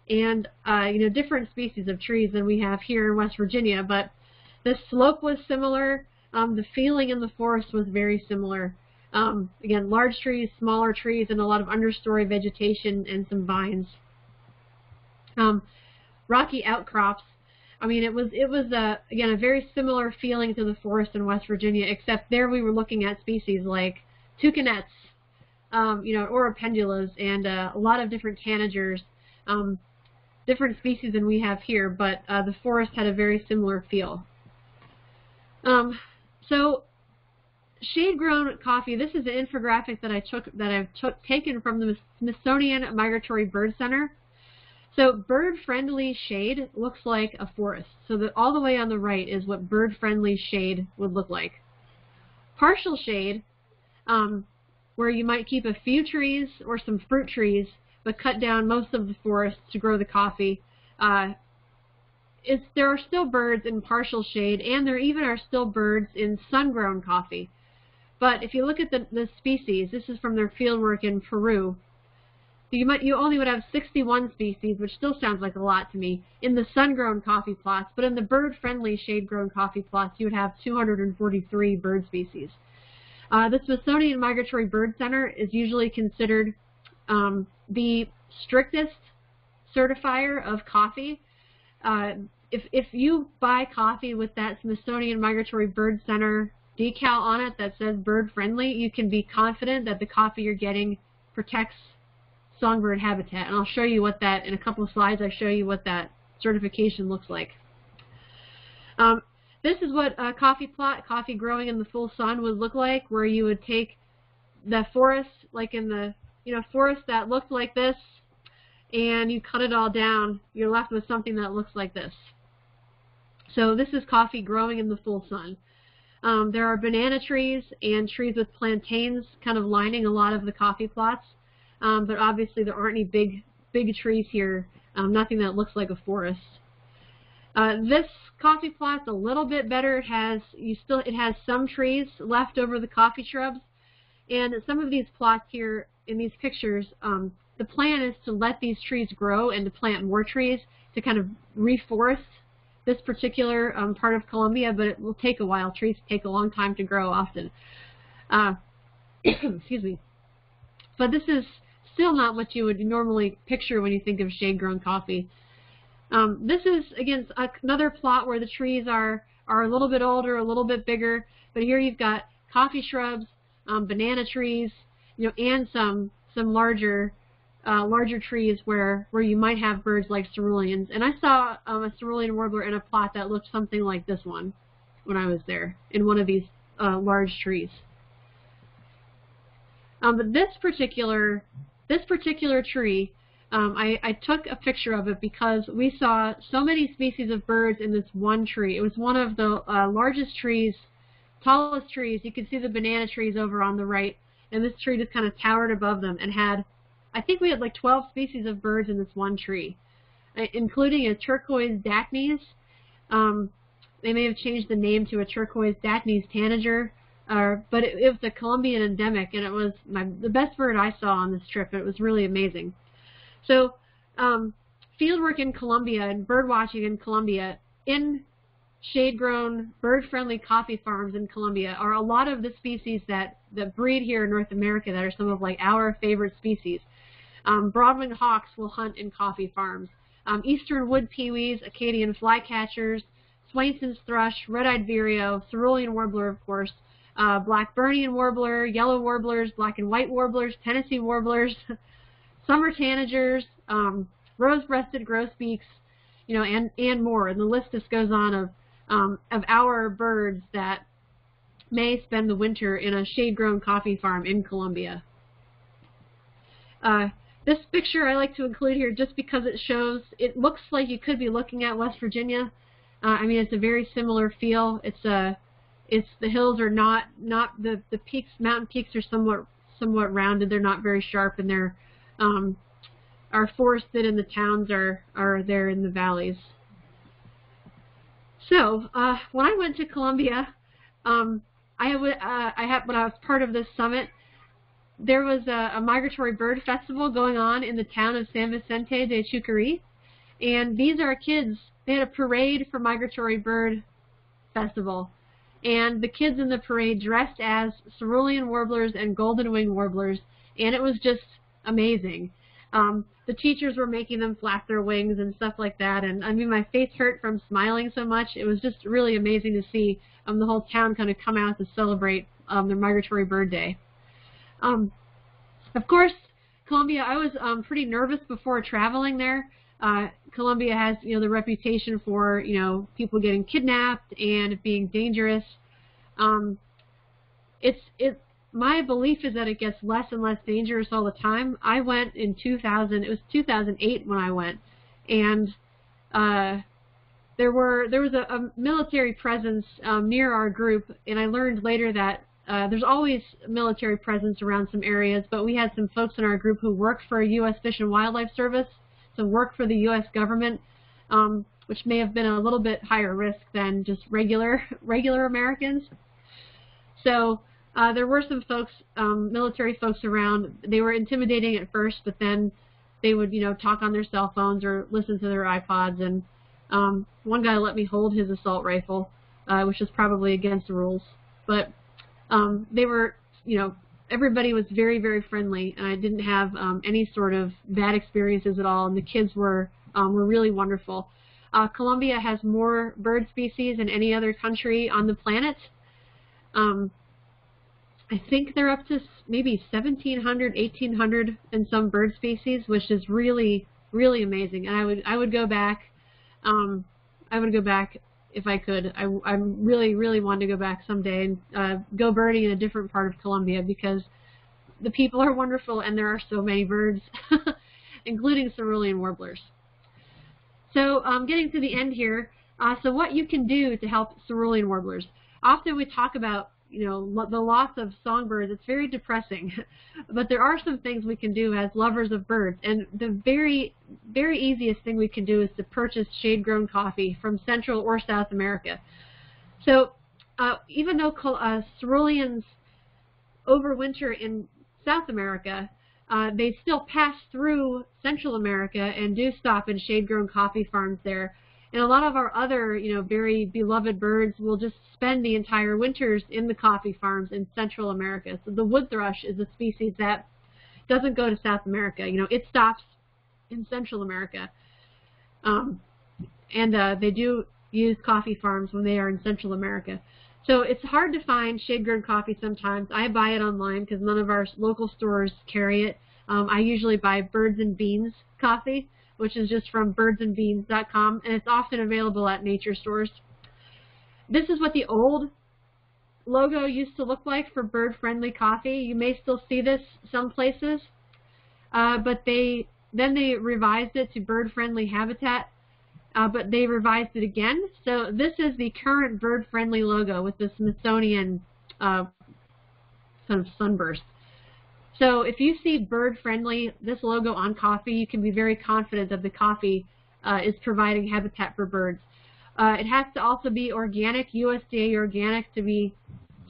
and uh, you know different species of trees than we have here in West Virginia. But the slope was similar. Um, the feeling in the forest was very similar. Um, again, large trees, smaller trees, and a lot of understory vegetation and some vines. Um, rocky outcrops. I mean, it was it was a again a very similar feeling to the forest in West Virginia, except there we were looking at species like toucanets, um, you know, oropendolas, and uh, a lot of different tanagers, um, different species than we have here, but uh, the forest had a very similar feel. Um, so shade-grown coffee. This is an infographic that I took that I've took taken from the Smithsonian Migratory Bird Center. So bird-friendly shade looks like a forest. So that all the way on the right is what bird-friendly shade would look like. Partial shade, um, where you might keep a few trees or some fruit trees, but cut down most of the forest to grow the coffee. Uh, there are still birds in partial shade, and there even are still birds in sun-grown coffee. But if you look at the, the species, this is from their fieldwork in Peru, you might you only would have 61 species, which still sounds like a lot to me, in the sun-grown coffee plots, but in the bird-friendly shade-grown coffee plots, you would have 243 bird species. Uh, the Smithsonian Migratory Bird Center is usually considered um, the strictest certifier of coffee. Uh, if, if you buy coffee with that Smithsonian Migratory Bird Center decal on it that says bird friendly, you can be confident that the coffee you're getting protects songbird habitat. And I'll show you what that, in a couple of slides, I show you what that certification looks like. Um, this is what a coffee plot, coffee growing in the full sun would look like, where you would take the forest, like in the you know forest that looked like this, and you cut it all down, you're left with something that looks like this. So this is coffee growing in the full sun. Um, there are banana trees and trees with plantains kind of lining a lot of the coffee plots, um, but obviously there aren't any big big trees here, um, nothing that looks like a forest. Uh, this coffee plot's a little bit better. It has you still it has some trees left over the coffee shrubs, and some of these plots here in these pictures, um, the plan is to let these trees grow and to plant more trees to kind of reforest this particular um, part of Colombia, but it will take a while. Trees take a long time to grow often. Uh, excuse me. But this is still not what you would normally picture when you think of shade-grown coffee. Um, this is, again, another plot where the trees are, are a little bit older, a little bit bigger, but here you've got coffee shrubs, um, banana trees, you know, and some some larger uh, larger trees where where you might have birds like ceruleans. And I saw um, a cerulean warbler in a plot that looked something like this one when I was there in one of these uh, large trees. Um, but this particular this particular tree, um, I, I took a picture of it because we saw so many species of birds in this one tree. It was one of the uh, largest trees, tallest trees. You can see the banana trees over on the right, and this tree just kind of towered above them and had I think we had like 12 species of birds in this one tree, uh, including a turquoise dacnis. Um, they may have changed the name to a turquoise dacnis tanager, uh, but it, it, was a Colombian endemic, and it was my, the best bird I saw on this trip. It was really amazing. So, um, fieldwork in Colombia and bird watching in Colombia in shade-grown, bird-friendly coffee farms in Colombia are a lot of the species that, that breed here in North America that are some of like our favorite species. Um, broadwing hawks will hunt in coffee farms. Um, eastern wood pewees, Acadian flycatchers, Swainson's thrush, red-eyed vireo, cerulean warbler, of course, uh, Blackburnian warbler, yellow warblers, black and white warblers, Tennessee warblers, summer tanagers, um, rose-breasted grosbeaks, you know, and and more. And the list just goes on of um, of our birds that may spend the winter in a shade-grown coffee farm in Colombia. Uh, this picture I like to include here just because it shows, it looks like you could be looking at West Virginia. Uh, I mean, it's a very similar feel. It's a, it's the hills are not not the the peaks, mountain peaks are somewhat somewhat rounded. They're not very sharp, and they're um, are forested, and the towns are are there in the valleys. So uh, when I went to Colombia, um, I uh, I had when I was part of this summit, there was a, a, migratory bird festival going on in the town of San Vicente de Chucurí, and these are kids. They had a parade for migratory bird festival, and the kids in the parade dressed as cerulean warblers and golden wing warblers, and it was just amazing. Um, the teachers were making them flap their wings and stuff like that, and I mean my face hurt from smiling so much. It was just really amazing to see um, the whole town kind of come out to celebrate um, their migratory bird day. Um, of course, Colombia, I was um, pretty nervous before traveling there. Uh, Colombia has, you know, the reputation for, you know, people getting kidnapped and being dangerous. Um, it's it. My belief is that it gets less and less dangerous all the time. I went in 2000. It was 2008 when I went, and uh, there were there was a, a military presence um, near our group, and I learned later that uh, there's always military presence around some areas, but we had some folks in our group who work for U.S. Fish and Wildlife Service, so work for the U.S. government, um, which may have been a little bit higher risk than just regular regular Americans. So uh, there were some folks, um, military folks around. They were intimidating at first, but then they would, you know, talk on their cell phones or listen to their iPods. And um, one guy let me hold his assault rifle, uh, which is probably against the rules, but um, they were, you know, everybody was very, very friendly, and I didn't have um, any sort of bad experiences at all, and the kids were um, were really wonderful. Uh, Colombia has more bird species than any other country on the planet. Um, I think they're up to maybe 1,700, 1,800 in some bird species, which is really, really amazing. And I would, I would go back, um, I would go back if I could. I, I really, really want to go back someday and uh, go birding in a different part of Colombia because the people are wonderful, and there are so many birds, including cerulean warblers. So um, getting to the end here, uh, so what you can do to help cerulean warblers. Often we talk about you know the loss of songbirds. It's very depressing, but there are some things we can do as lovers of birds. And the very very easiest thing we can do is to purchase shade-grown coffee from Central or South America. So uh, even though uh, ceruleans overwinter in South America, uh, they still pass through Central America and do stop in shade-grown coffee farms there. And a lot of our other, you know, very beloved birds will just spend the entire winters in the coffee farms in Central America. So the wood thrush is a species that doesn't go to South America. You know, it stops in Central America. Um, and uh, they do use coffee farms when they are in Central America. So it's hard to find shade-grown coffee sometimes. I buy it online because none of our local stores carry it. Um, I usually buy Birds and Beans coffee, which is just from birdsandbeans.com, and it's often available at nature stores. This is what the old logo used to look like for bird-friendly coffee. You may still see this some places, uh, but they then they revised it to bird-friendly habitat uh, but they revised it again. So this is the current bird-friendly logo with the Smithsonian uh, of sunburst. So if you see bird-friendly, this logo on coffee, you can be very confident that the coffee uh, is providing habitat for birds. Uh, it has to also be organic, USDA organic, to be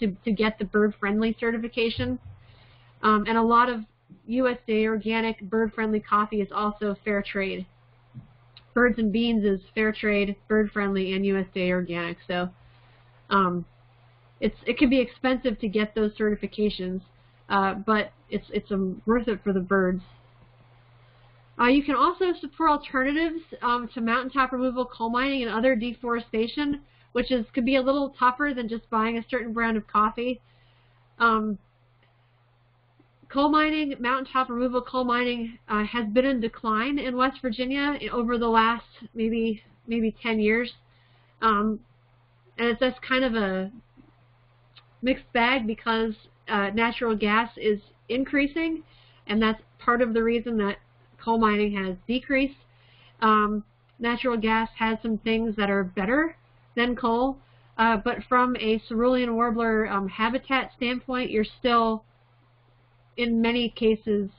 to, to get the bird-friendly certification. Um, and a lot of USDA organic bird-friendly coffee is also fair trade. Birds and Beans is fair trade, bird friendly, and USDA organic. So um, it's it can be expensive to get those certifications, uh, but it's it's worth it for the birds. Uh, you can also support alternatives um, to mountaintop removal, coal mining, and other deforestation, which is could be a little tougher than just buying a certain brand of coffee. Um, Coal mining, mountaintop removal coal mining uh, has been in decline in West Virginia over the last maybe maybe 10 years. Um, and it's just kind of a mixed bag because uh, natural gas is increasing, and that's part of the reason that coal mining has decreased. Um, natural gas has some things that are better than coal, uh, but from a cerulean warbler um, habitat standpoint, you're still in many cases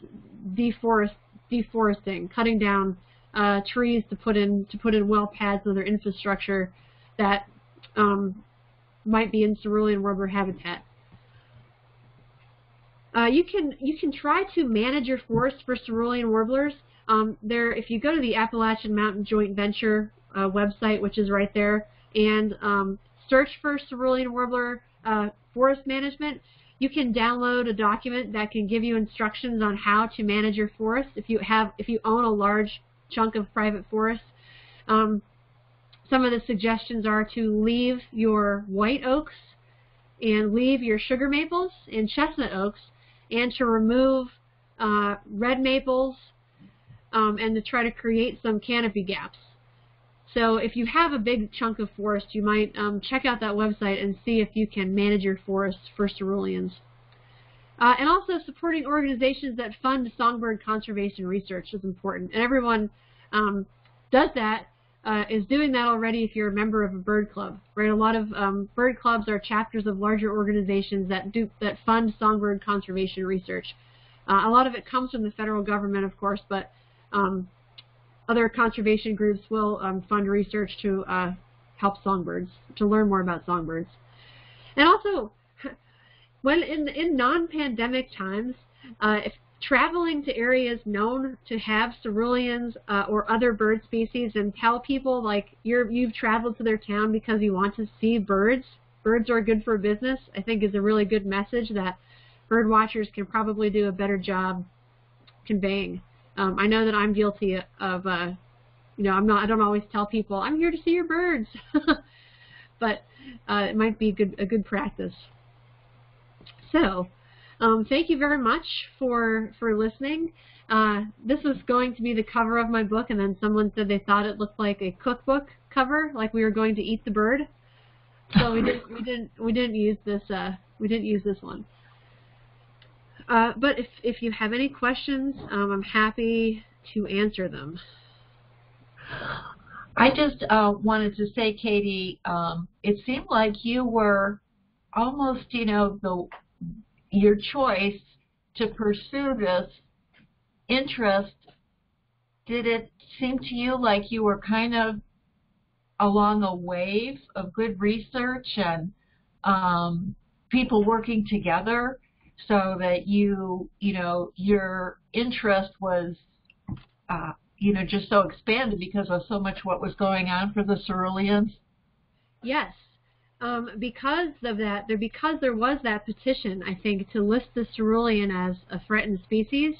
deforest deforesting, cutting down uh, trees to put in to put in well pads and other infrastructure that um, might be in cerulean warbler habitat. Uh, you can you can try to manage your forest for cerulean warblers. Um, there, if you go to the Appalachian Mountain Joint Venture uh, website, which is right there, and um, search for cerulean warbler uh, forest management, you can download a document that can give you instructions on how to manage your forest if you have if you own a large chunk of private forest. Um, some of the suggestions are to leave your white oaks and leave your sugar maples and chestnut oaks and to remove uh, red maples um, and to try to create some canopy gaps. So if you have a big chunk of forest, you might um, check out that website and see if you can manage your forest for ceruleans. Uh, and also supporting organizations that fund songbird conservation research is important. And everyone um, does that, uh, is doing that already if you're a member of a bird club, right? A lot of um, bird clubs are chapters of larger organizations that do that fund songbird conservation research. Uh, a lot of it comes from the federal government, of course, but um, other conservation groups will um, fund research to uh, help songbirds, to learn more about songbirds. And also, when in, in non-pandemic times, uh, if traveling to areas known to have ceruleans uh, or other bird species and tell people like you're, you've traveled to their town because you want to see birds, birds are good for business, I think is a really good message that bird watchers can probably do a better job conveying. Um, I know that I'm guilty of, uh, you know, I'm not. I don't always tell people I'm here to see your birds, but uh, it might be good a good practice. So, um, thank you very much for for listening. Uh, this was going to be the cover of my book, and then someone said they thought it looked like a cookbook cover, like we were going to eat the bird. So we didn't we didn't we didn't use this uh, we didn't use this one. Uh, but if, if you have any questions, um, I'm happy to answer them. I just uh, wanted to say, Katie, um, it seemed like you were almost, you know, the your choice to pursue this interest. Did it seem to you like you were kind of along a wave of good research and um, people working together so that you, you know, your interest was, uh, you know, just so expanded because of so much what was going on for the ceruleans? Yes. Um, because of that, there because there was that petition, I think, to list the cerulean as a threatened species,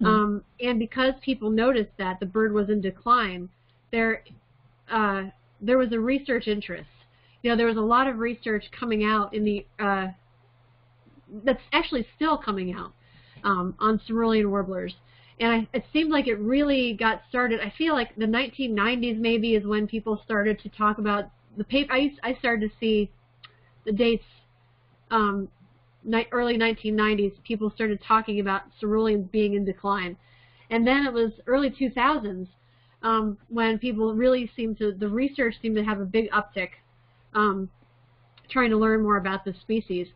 mm-hmm. um, and because people noticed that the bird was in decline, there uh, there was a research interest. You know, there was a lot of research coming out in the uh, that's actually still coming out um, on cerulean warblers. And I, it seemed like it really got started. I feel like the 1990s maybe is when people started to talk about the paper. I, I started to see the dates um, ni- early 1990s. People started talking about ceruleans being in decline, and then it was early 2000s um, when people really seemed to the research seemed to have a big uptick, um, trying to learn more about the species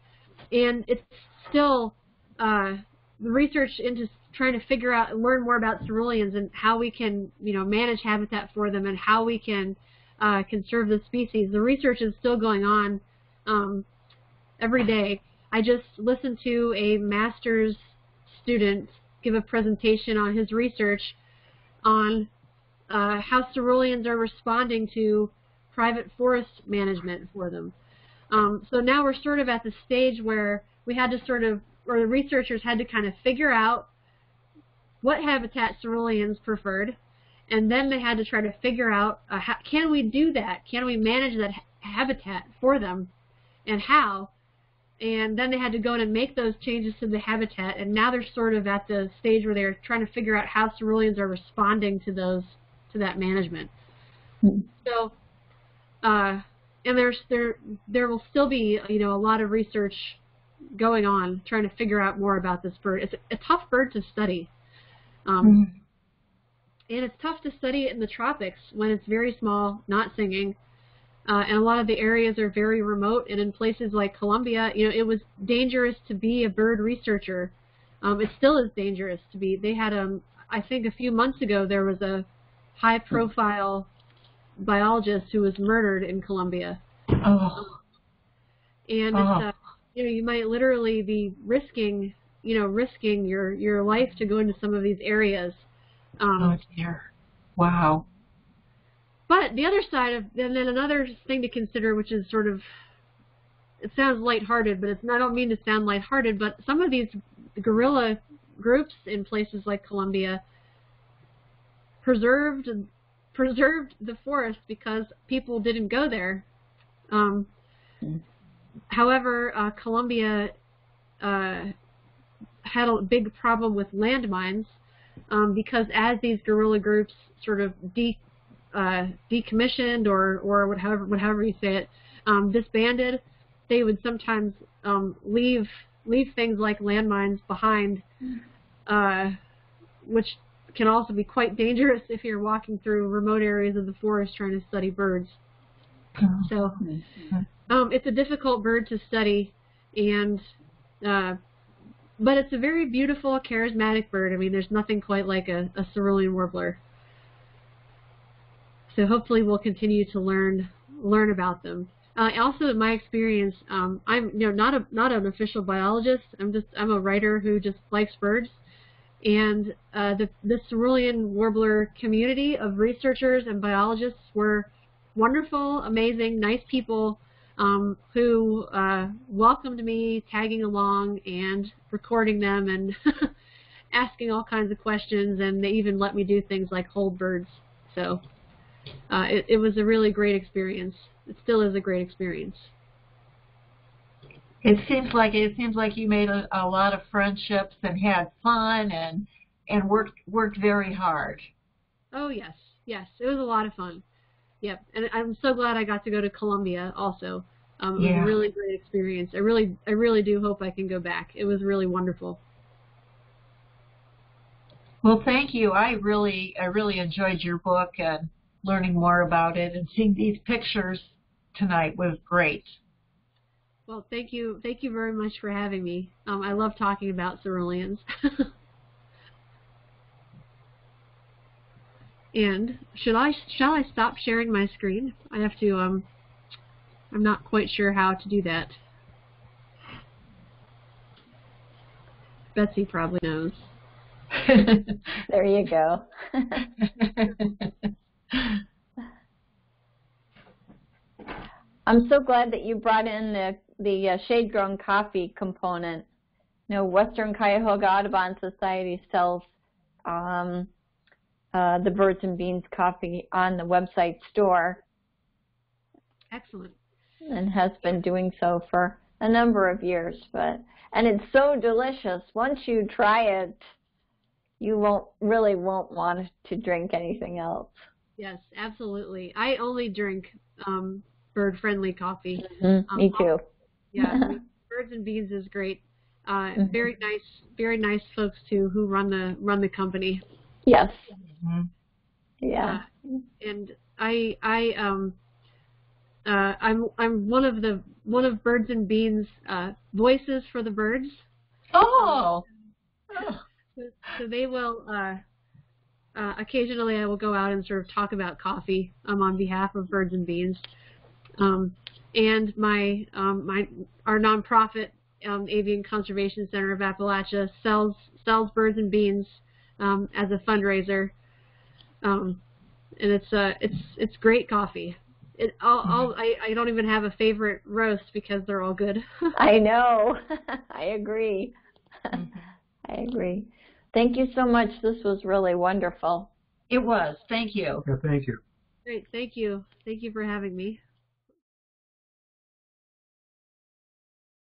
and it's still uh, the research into trying to figure out and learn more about ceruleans and how we can you know manage habitat for them and how we can uh, conserve the species. The research is still going on um, every day. I just listened to a master's student give a presentation on his research on uh, how ceruleans are responding to private forest management for them. Um, so now we're sort of at the stage where we had to sort of, or the researchers had to kind of figure out what habitat ceruleans preferred, and then they had to try to figure out, uh, how, can we do that? Can we manage that ha habitat for them, and how? And then they had to go in and make those changes to the habitat, and now they're sort of at the stage where they're trying to figure out how ceruleans are responding to those, to that management. Mm -hmm. So, uh, and there's there there will still be you know a lot of research going on trying to figure out more about this bird. It's a, a tough bird to study, um, mm. And it's tough to study it in the tropics when it's very small, not singing, uh, and a lot of the areas are very remote. And in places like Colombia, you know, it was dangerous to be a bird researcher. Um, it still is dangerous to be. They had um, I think a few months ago there was a high-profile biologist who was murdered in Colombia. Oh. And oh. Uh, you know, you might literally be risking, you know, risking your your life to go into some of these areas. Um, oh dear! Wow. But the other side of, and then another thing to consider, which is sort of, it sounds lighthearted, but it's. I don't mean to sound lighthearted, but some of these guerrilla groups in places like Colombia preserved preserved the forest because people didn't go there. Um, mm. However, uh, Colombia uh, had a big problem with landmines um, because as these guerrilla groups sort of de uh, decommissioned or or whatever whatever you say it um, disbanded, they would sometimes um, leave leave things like landmines behind, uh, which can also be quite dangerous if you're walking through remote areas of the forest trying to study birds. So um, it's a difficult bird to study, and uh, but it's a very beautiful, charismatic bird. I mean, there's nothing quite like a, a cerulean warbler. So hopefully we'll continue to learn learn about them. Uh, also, in my experience, um, I'm you know not a not an official biologist. I'm just I'm a writer who just likes birds. And uh, the, the cerulean warbler community of researchers and biologists were wonderful, amazing, nice people um, who uh, welcomed me, tagging along and recording them and asking all kinds of questions, and they even let me do things like hold birds. So uh, it, it was a really great experience. It still is a great experience. It seems like it seems like you made a, a lot of friendships and had fun and and worked worked very hard. Oh yes, yes, it was a lot of fun. Yep, and I'm so glad I got to go to Colombia also. Um, it yeah. was a really great experience. I really, I really do hope I can go back. It was really wonderful. Well, thank you. I really, I really enjoyed your book and learning more about it and seeing these pictures tonight was great. Well, thank you, thank you very much for having me. Um, I love talking about ceruleans. and should I, shall I stop sharing my screen? I have to. Um, I'm not quite sure how to do that. Betsy probably knows. there you go. I'm so glad that you brought in the the uh, shade grown coffee component. You know, Western Cuyahoga Audubon Society sells um, uh, the Birds and Beans coffee on the website store. Excellent. And has been doing so for a number of years, but and it's so delicious. Once you try it, you won't really won't want to drink anything else. Yes, absolutely. I only drink um, bird-friendly coffee. Mm-hmm. Um, Me too. Yeah, Birds and Beans is great. Uh, mm-hmm. Very nice, very nice folks too who run the run the company. Yes. Mm-hmm. Yeah. Uh, and I I um uh, I'm I'm one of the one of Birds and Beans uh, voices for the birds. Oh. So, so they will uh, uh, occasionally I will go out and sort of talk about coffee um, on behalf of Birds and Beans. Um, and my um, my our nonprofit um, Avian Conservation Center of Appalachia sells sells birds and beans um, as a fundraiser, um, and it's uh it's it's great coffee. It all, all Mm-hmm. I, I don't even have a favorite roast because they're all good. I know. I agree. Mm-hmm. I agree. Thank you so much. This was really wonderful. It was. Thank you. Yeah, thank you. Great, thank you, thank you for having me.